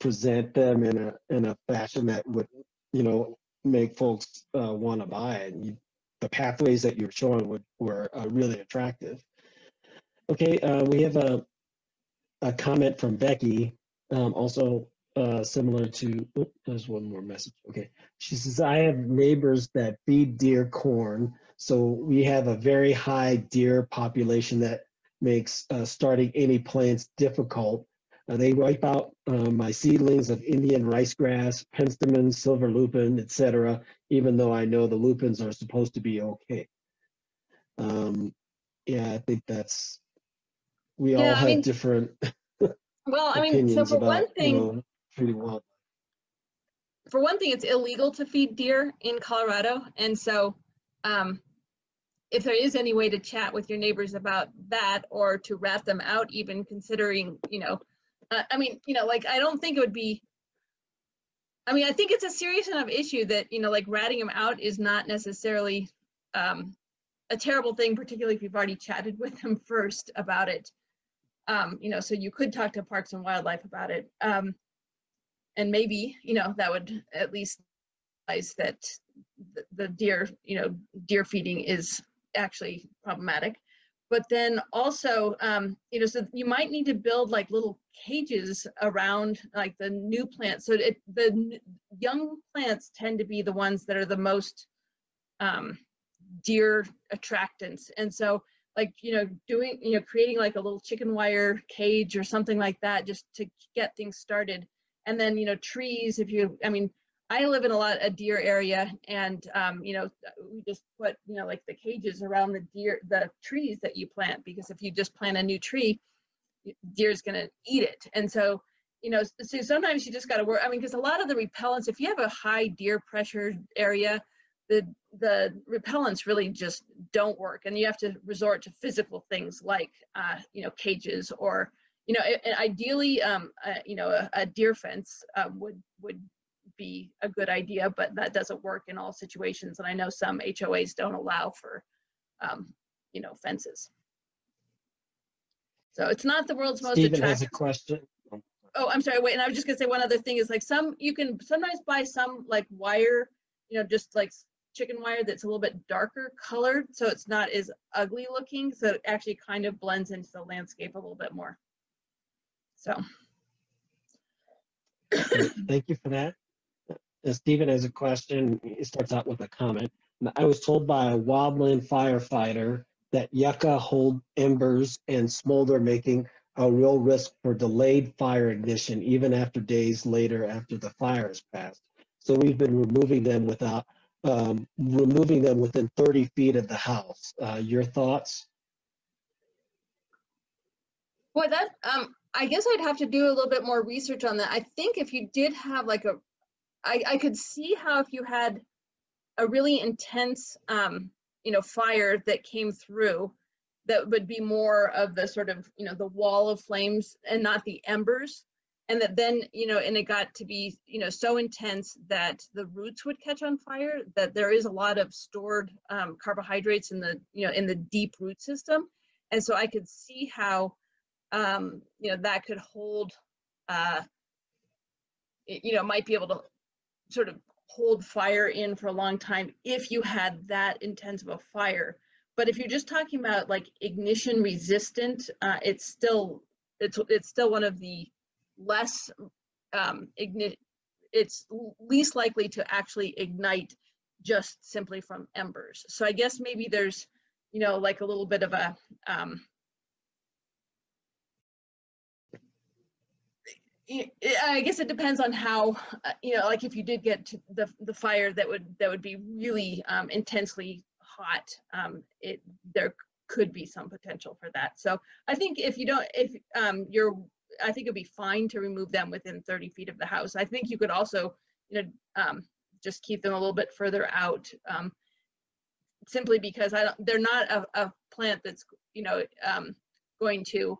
present them in a in a fashion that would, you know, make folks uh, want to buy it. You, the pathways that you're showing would were uh, really attractive. Okay, uh, we have a a comment from Becky, um, also uh, similar to. oop, there's one more message. Okay, she says I have neighbors that feed deer corn, so we have a very high deer population that makes uh, starting any plants difficult. Uh, they wipe out uh, my seedlings of Indian rice grass, penstemon, silver lupin, etc. Even though I know the lupins are supposed to be okay. Um, yeah, I think that's. We all Yeah, I have mean, different Well, I mean, so for about one you thing, know, treating wild. for one thing, it's illegal to feed deer in Colorado. And so um, if there is any way to chat with your neighbors about that or to rat them out, even considering, you know, uh, I mean, you know, like, I don't think it would be, I mean, I think it's a serious enough issue that, you know, like ratting them out is not necessarily um, a terrible thing, particularly if you've already chatted with them first about it. Um, you know, so you could talk to Parks and Wildlife about it. Um, and maybe you know that would at least realize that the, the deer you know deer feeding is actually problematic. But then also um, you know so you might need to build like little cages around like the new plants. So it, the young plants tend to be the ones that are the most um, deer attractants. And so like you know doing you know creating like a little chicken wire cage or something like that just to get things started and then you know trees if you i mean i live in a lot a deer area and um, you know we just put you know like the cages around the deer the trees that you plant because if you just plant a new tree deer's going to eat it. And so you know so sometimes you just got to work i mean because a lot of the repellents if you have a high deer pressure area the the repellents really just don't work. And you have to resort to physical things like uh, you know cages or you know, and ideally, um, uh, you know, a, a deer fence um, would would be a good idea, but that doesn't work in all situations. And I know some HOAs don't allow for, um, you know, fences. So it's not the world's most Stephen has a attractive. question. Oh, I'm sorry. Wait, and I was just gonna say one other thing is like some you can sometimes buy some like wire, you know, just like chicken wire that's a little bit darker colored, so it's not as ugly looking. So it actually kind of blends into the landscape a little bit more. So. Thank you for that. Uh, Stephen has a question. He starts out with a comment. I was told by a wildland firefighter that yucca hold embers and smolder, making a real risk for delayed fire ignition even after days later after the fire has passed. So we've been removing them without um, removing them within 30 feet of the house. Uh, your thoughts? Boy, that um, I guess I'd have to do a little bit more research on that. I think if you did have like a, I I could see how if you had a really intense um, you know, fire that came through, that would be more of the sort of you know the wall of flames and not the embers, and that then you know, and it got to be you know so intense that the roots would catch on fire. That there is a lot of stored um, carbohydrates in the you know in the deep root system, and so I could see how um, you know, that could hold, uh, y- you know, might be able to sort of hold fire in for a long time if you had that intense of a fire. But if you're just talking about like ignition resistant, uh, it's still, it's, it's still one of the less um, ignite, it's least likely to actually ignite just simply from embers. So I guess maybe there's, you know, like a little bit of a, um, I guess it depends on how, uh, you know, like if you did get to the, the fire that would, that would be really um, intensely hot, um, it, there could be some potential for that. So I think if you don't, if um, you're, I think it'd be fine to remove them within 30 feet of the house. I think you could also, you know, um, just keep them a little bit further out. Um, simply because I don't, they're not a, a plant that's, you know, um, going to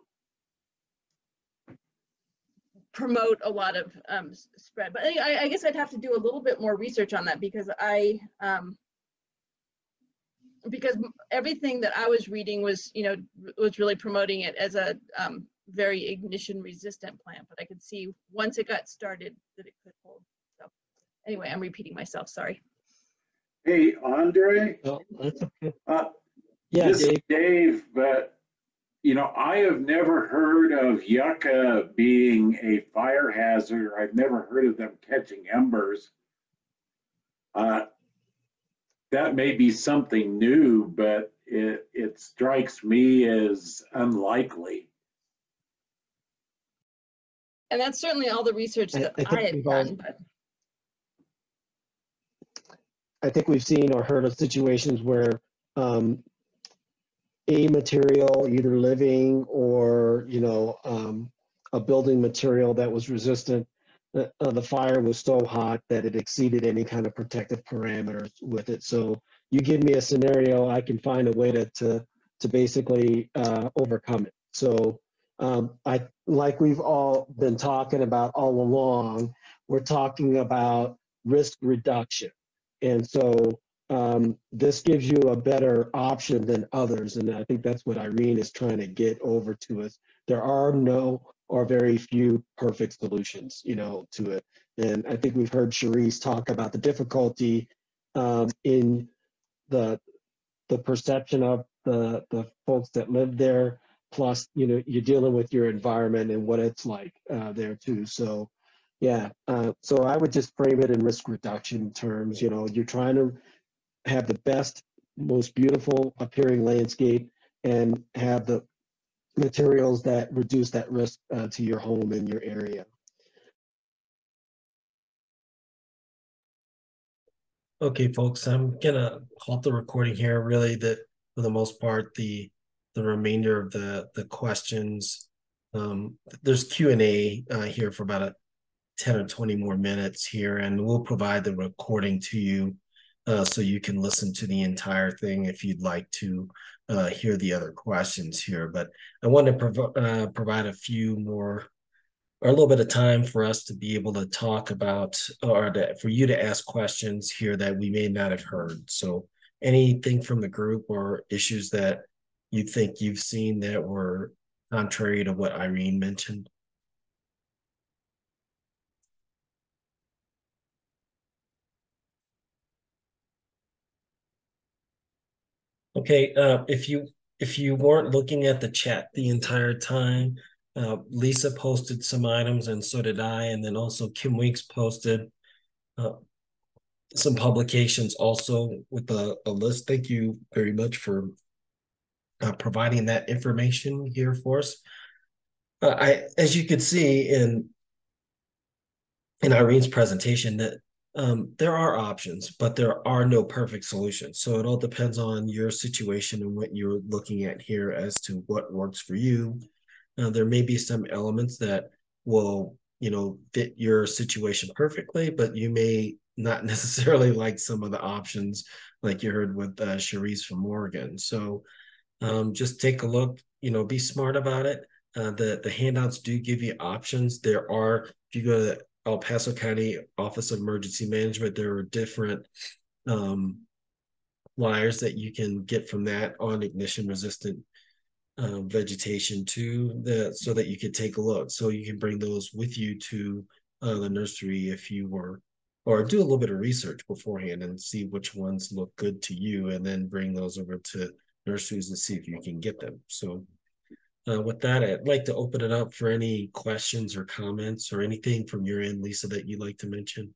promote a lot of um, spread. But I, I- I guess I'd have to do a little bit more research on that because I, um, because everything that I was reading was, you know, was really promoting it as a um, very ignition resistant plant. But I could see once it got started that it could hold. So anyway, I'm repeating myself. Sorry. Hey, Andre, Oh, that's okay. uh, Yeah, this is Dave. Dave, but, you know, I have never heard of yucca being a fire hazard. I've never heard of them catching embers. Uh, that may be something new, but it, it strikes me as unlikely. And that's certainly all the research that I I, think had we've done. But I think we've seen or heard of situations where um, a material, either living or, you know, um, a building material that was resistant, uh, uh, the fire was so hot that it exceeded any kind of protective parameters with it. So you give me a scenario, I can find a way to, to, to basically uh, overcome it. So um, I, like we've all been talking about all along, we're talking about risk reduction. And so um, this gives you a better option than others. And I think that's what Irene is trying to get over to us. There are no or very few perfect solutions, you know, to it. And I think we've heard Cherise talk about the difficulty um, in the the perception of the the folks that live there. Plus, you know, you're dealing with your environment and what it's like uh, there too. So yeah, uh, so I would just frame it in risk reduction terms. You know, you're trying to have the best, most beautiful appearing landscape and have the materials that reduce that risk uh, to your home and your area. Okay, folks, I'm gonna halt the recording here. Really, that for the most part, the the remainder of the the questions. Um, there's Q and A uh, here for about a ten or twenty more minutes here, and we'll provide the recording to you uh, so you can listen to the entire thing if you'd like to uh, hear the other questions here. But I want to prov- uh, provide a few more or a little bit of time for us to be able to talk about or to, for you to ask questions here that we may not have heard. So anything from the group or issues that you think you've seen that were contrary to what Irene mentioned? Okay, uh, if you if you weren't looking at the chat the entire time, uh, Lisa posted some items and so did I, and then also Kim Weeks posted uh, some publications also with a, a list. Thank you very much for uh, providing that information here for us. Uh, I, as you could see in in Irene's presentation, that um, there are options, but there are no perfect solutions. So it all depends on your situation and what you're looking at here as to what works for you. There may be some elements that will, you know, fit your situation perfectly, but you may not necessarily like some of the options, like you heard with uh, Cherise from Oregon. So um, just take a look, you know, be smart about it. Uh, the the handouts do give you options. There are, if you go to El Paso County Office of Emergency Management, there are different um, flyers that you can get from that on ignition resistant um, vegetation too, that so that you could take a look. So you can bring those with you to uh, the nursery if you were, or do a little bit of research beforehand and see which ones look good to you, and then bring those over to nurseries and see if you can get them. So uh, with that, I'd like to open it up for any questions or comments or anything from your end, Lisa, that you'd like to mention.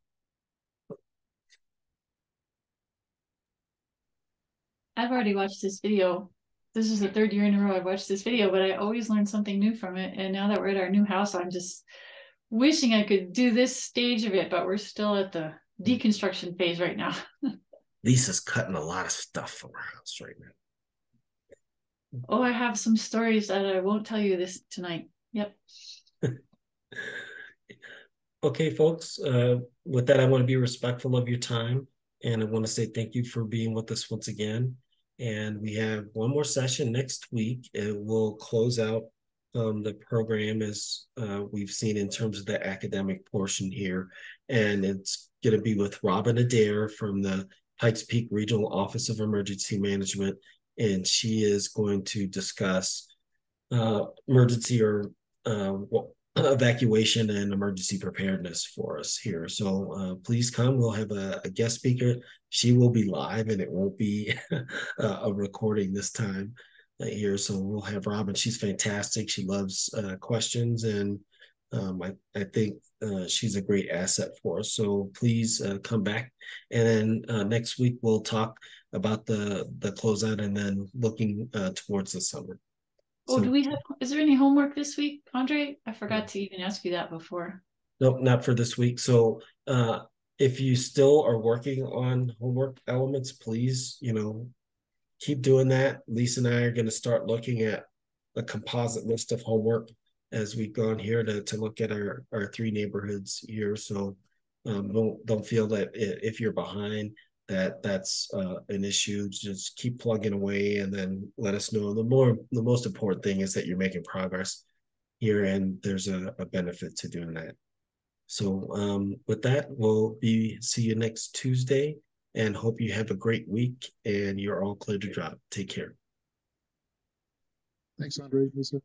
I've already watched this video. This is the third year in a row I've watched this video, but I always learn something new from it. And now that we're at our new house, I'm just wishing I could do this stage of it, but we're still at the deconstruction phase right now. Lisa's cutting a lot of stuff from her house right now. Oh, I have some stories that I won't tell you this tonight. Yep. Okay, folks, uh, with that, I want to be respectful of your time. And I want to say thank you for being with us once again. And we have one more session next week. It will close out um, the program as uh, we've seen in terms of the academic portion here. And it's going to be with Robin Adair from the Pikes Peak Regional Office of Emergency Management. And she is going to discuss uh, emergency or uh, evacuation and emergency preparedness for us here. So uh, please come. We'll have a, a, guest speaker. She will be live and it won't be a recording this time uh, here. So we'll have Robin. She's fantastic. She loves uh, questions and um, I, I think uh, she's a great asset for us. So please uh, come back. And then uh, next week we'll talk about the, the closeout and then looking towards the summer. Oh, so, do we have, is there any homework this week, Andre? I forgot to even ask you that before. Nope, not for this week. So uh, if you still are working on homework elements, please, you know, keep doing that. Lisa and I are going to start looking at a composite list of homework as we've gone here to, to look at our, our three neighborhoods here. So um, don't, don't feel that if you're behind, that that's uh, an issue. Just keep plugging away, and then let us know. The more, the most important thing is that you're making progress here, and there's a, a benefit to doing that. So um, with that, we'll be see you next Tuesday, and hope you have a great week, and you're all clear to drop. Take care. Thanks, Andre, Lisa.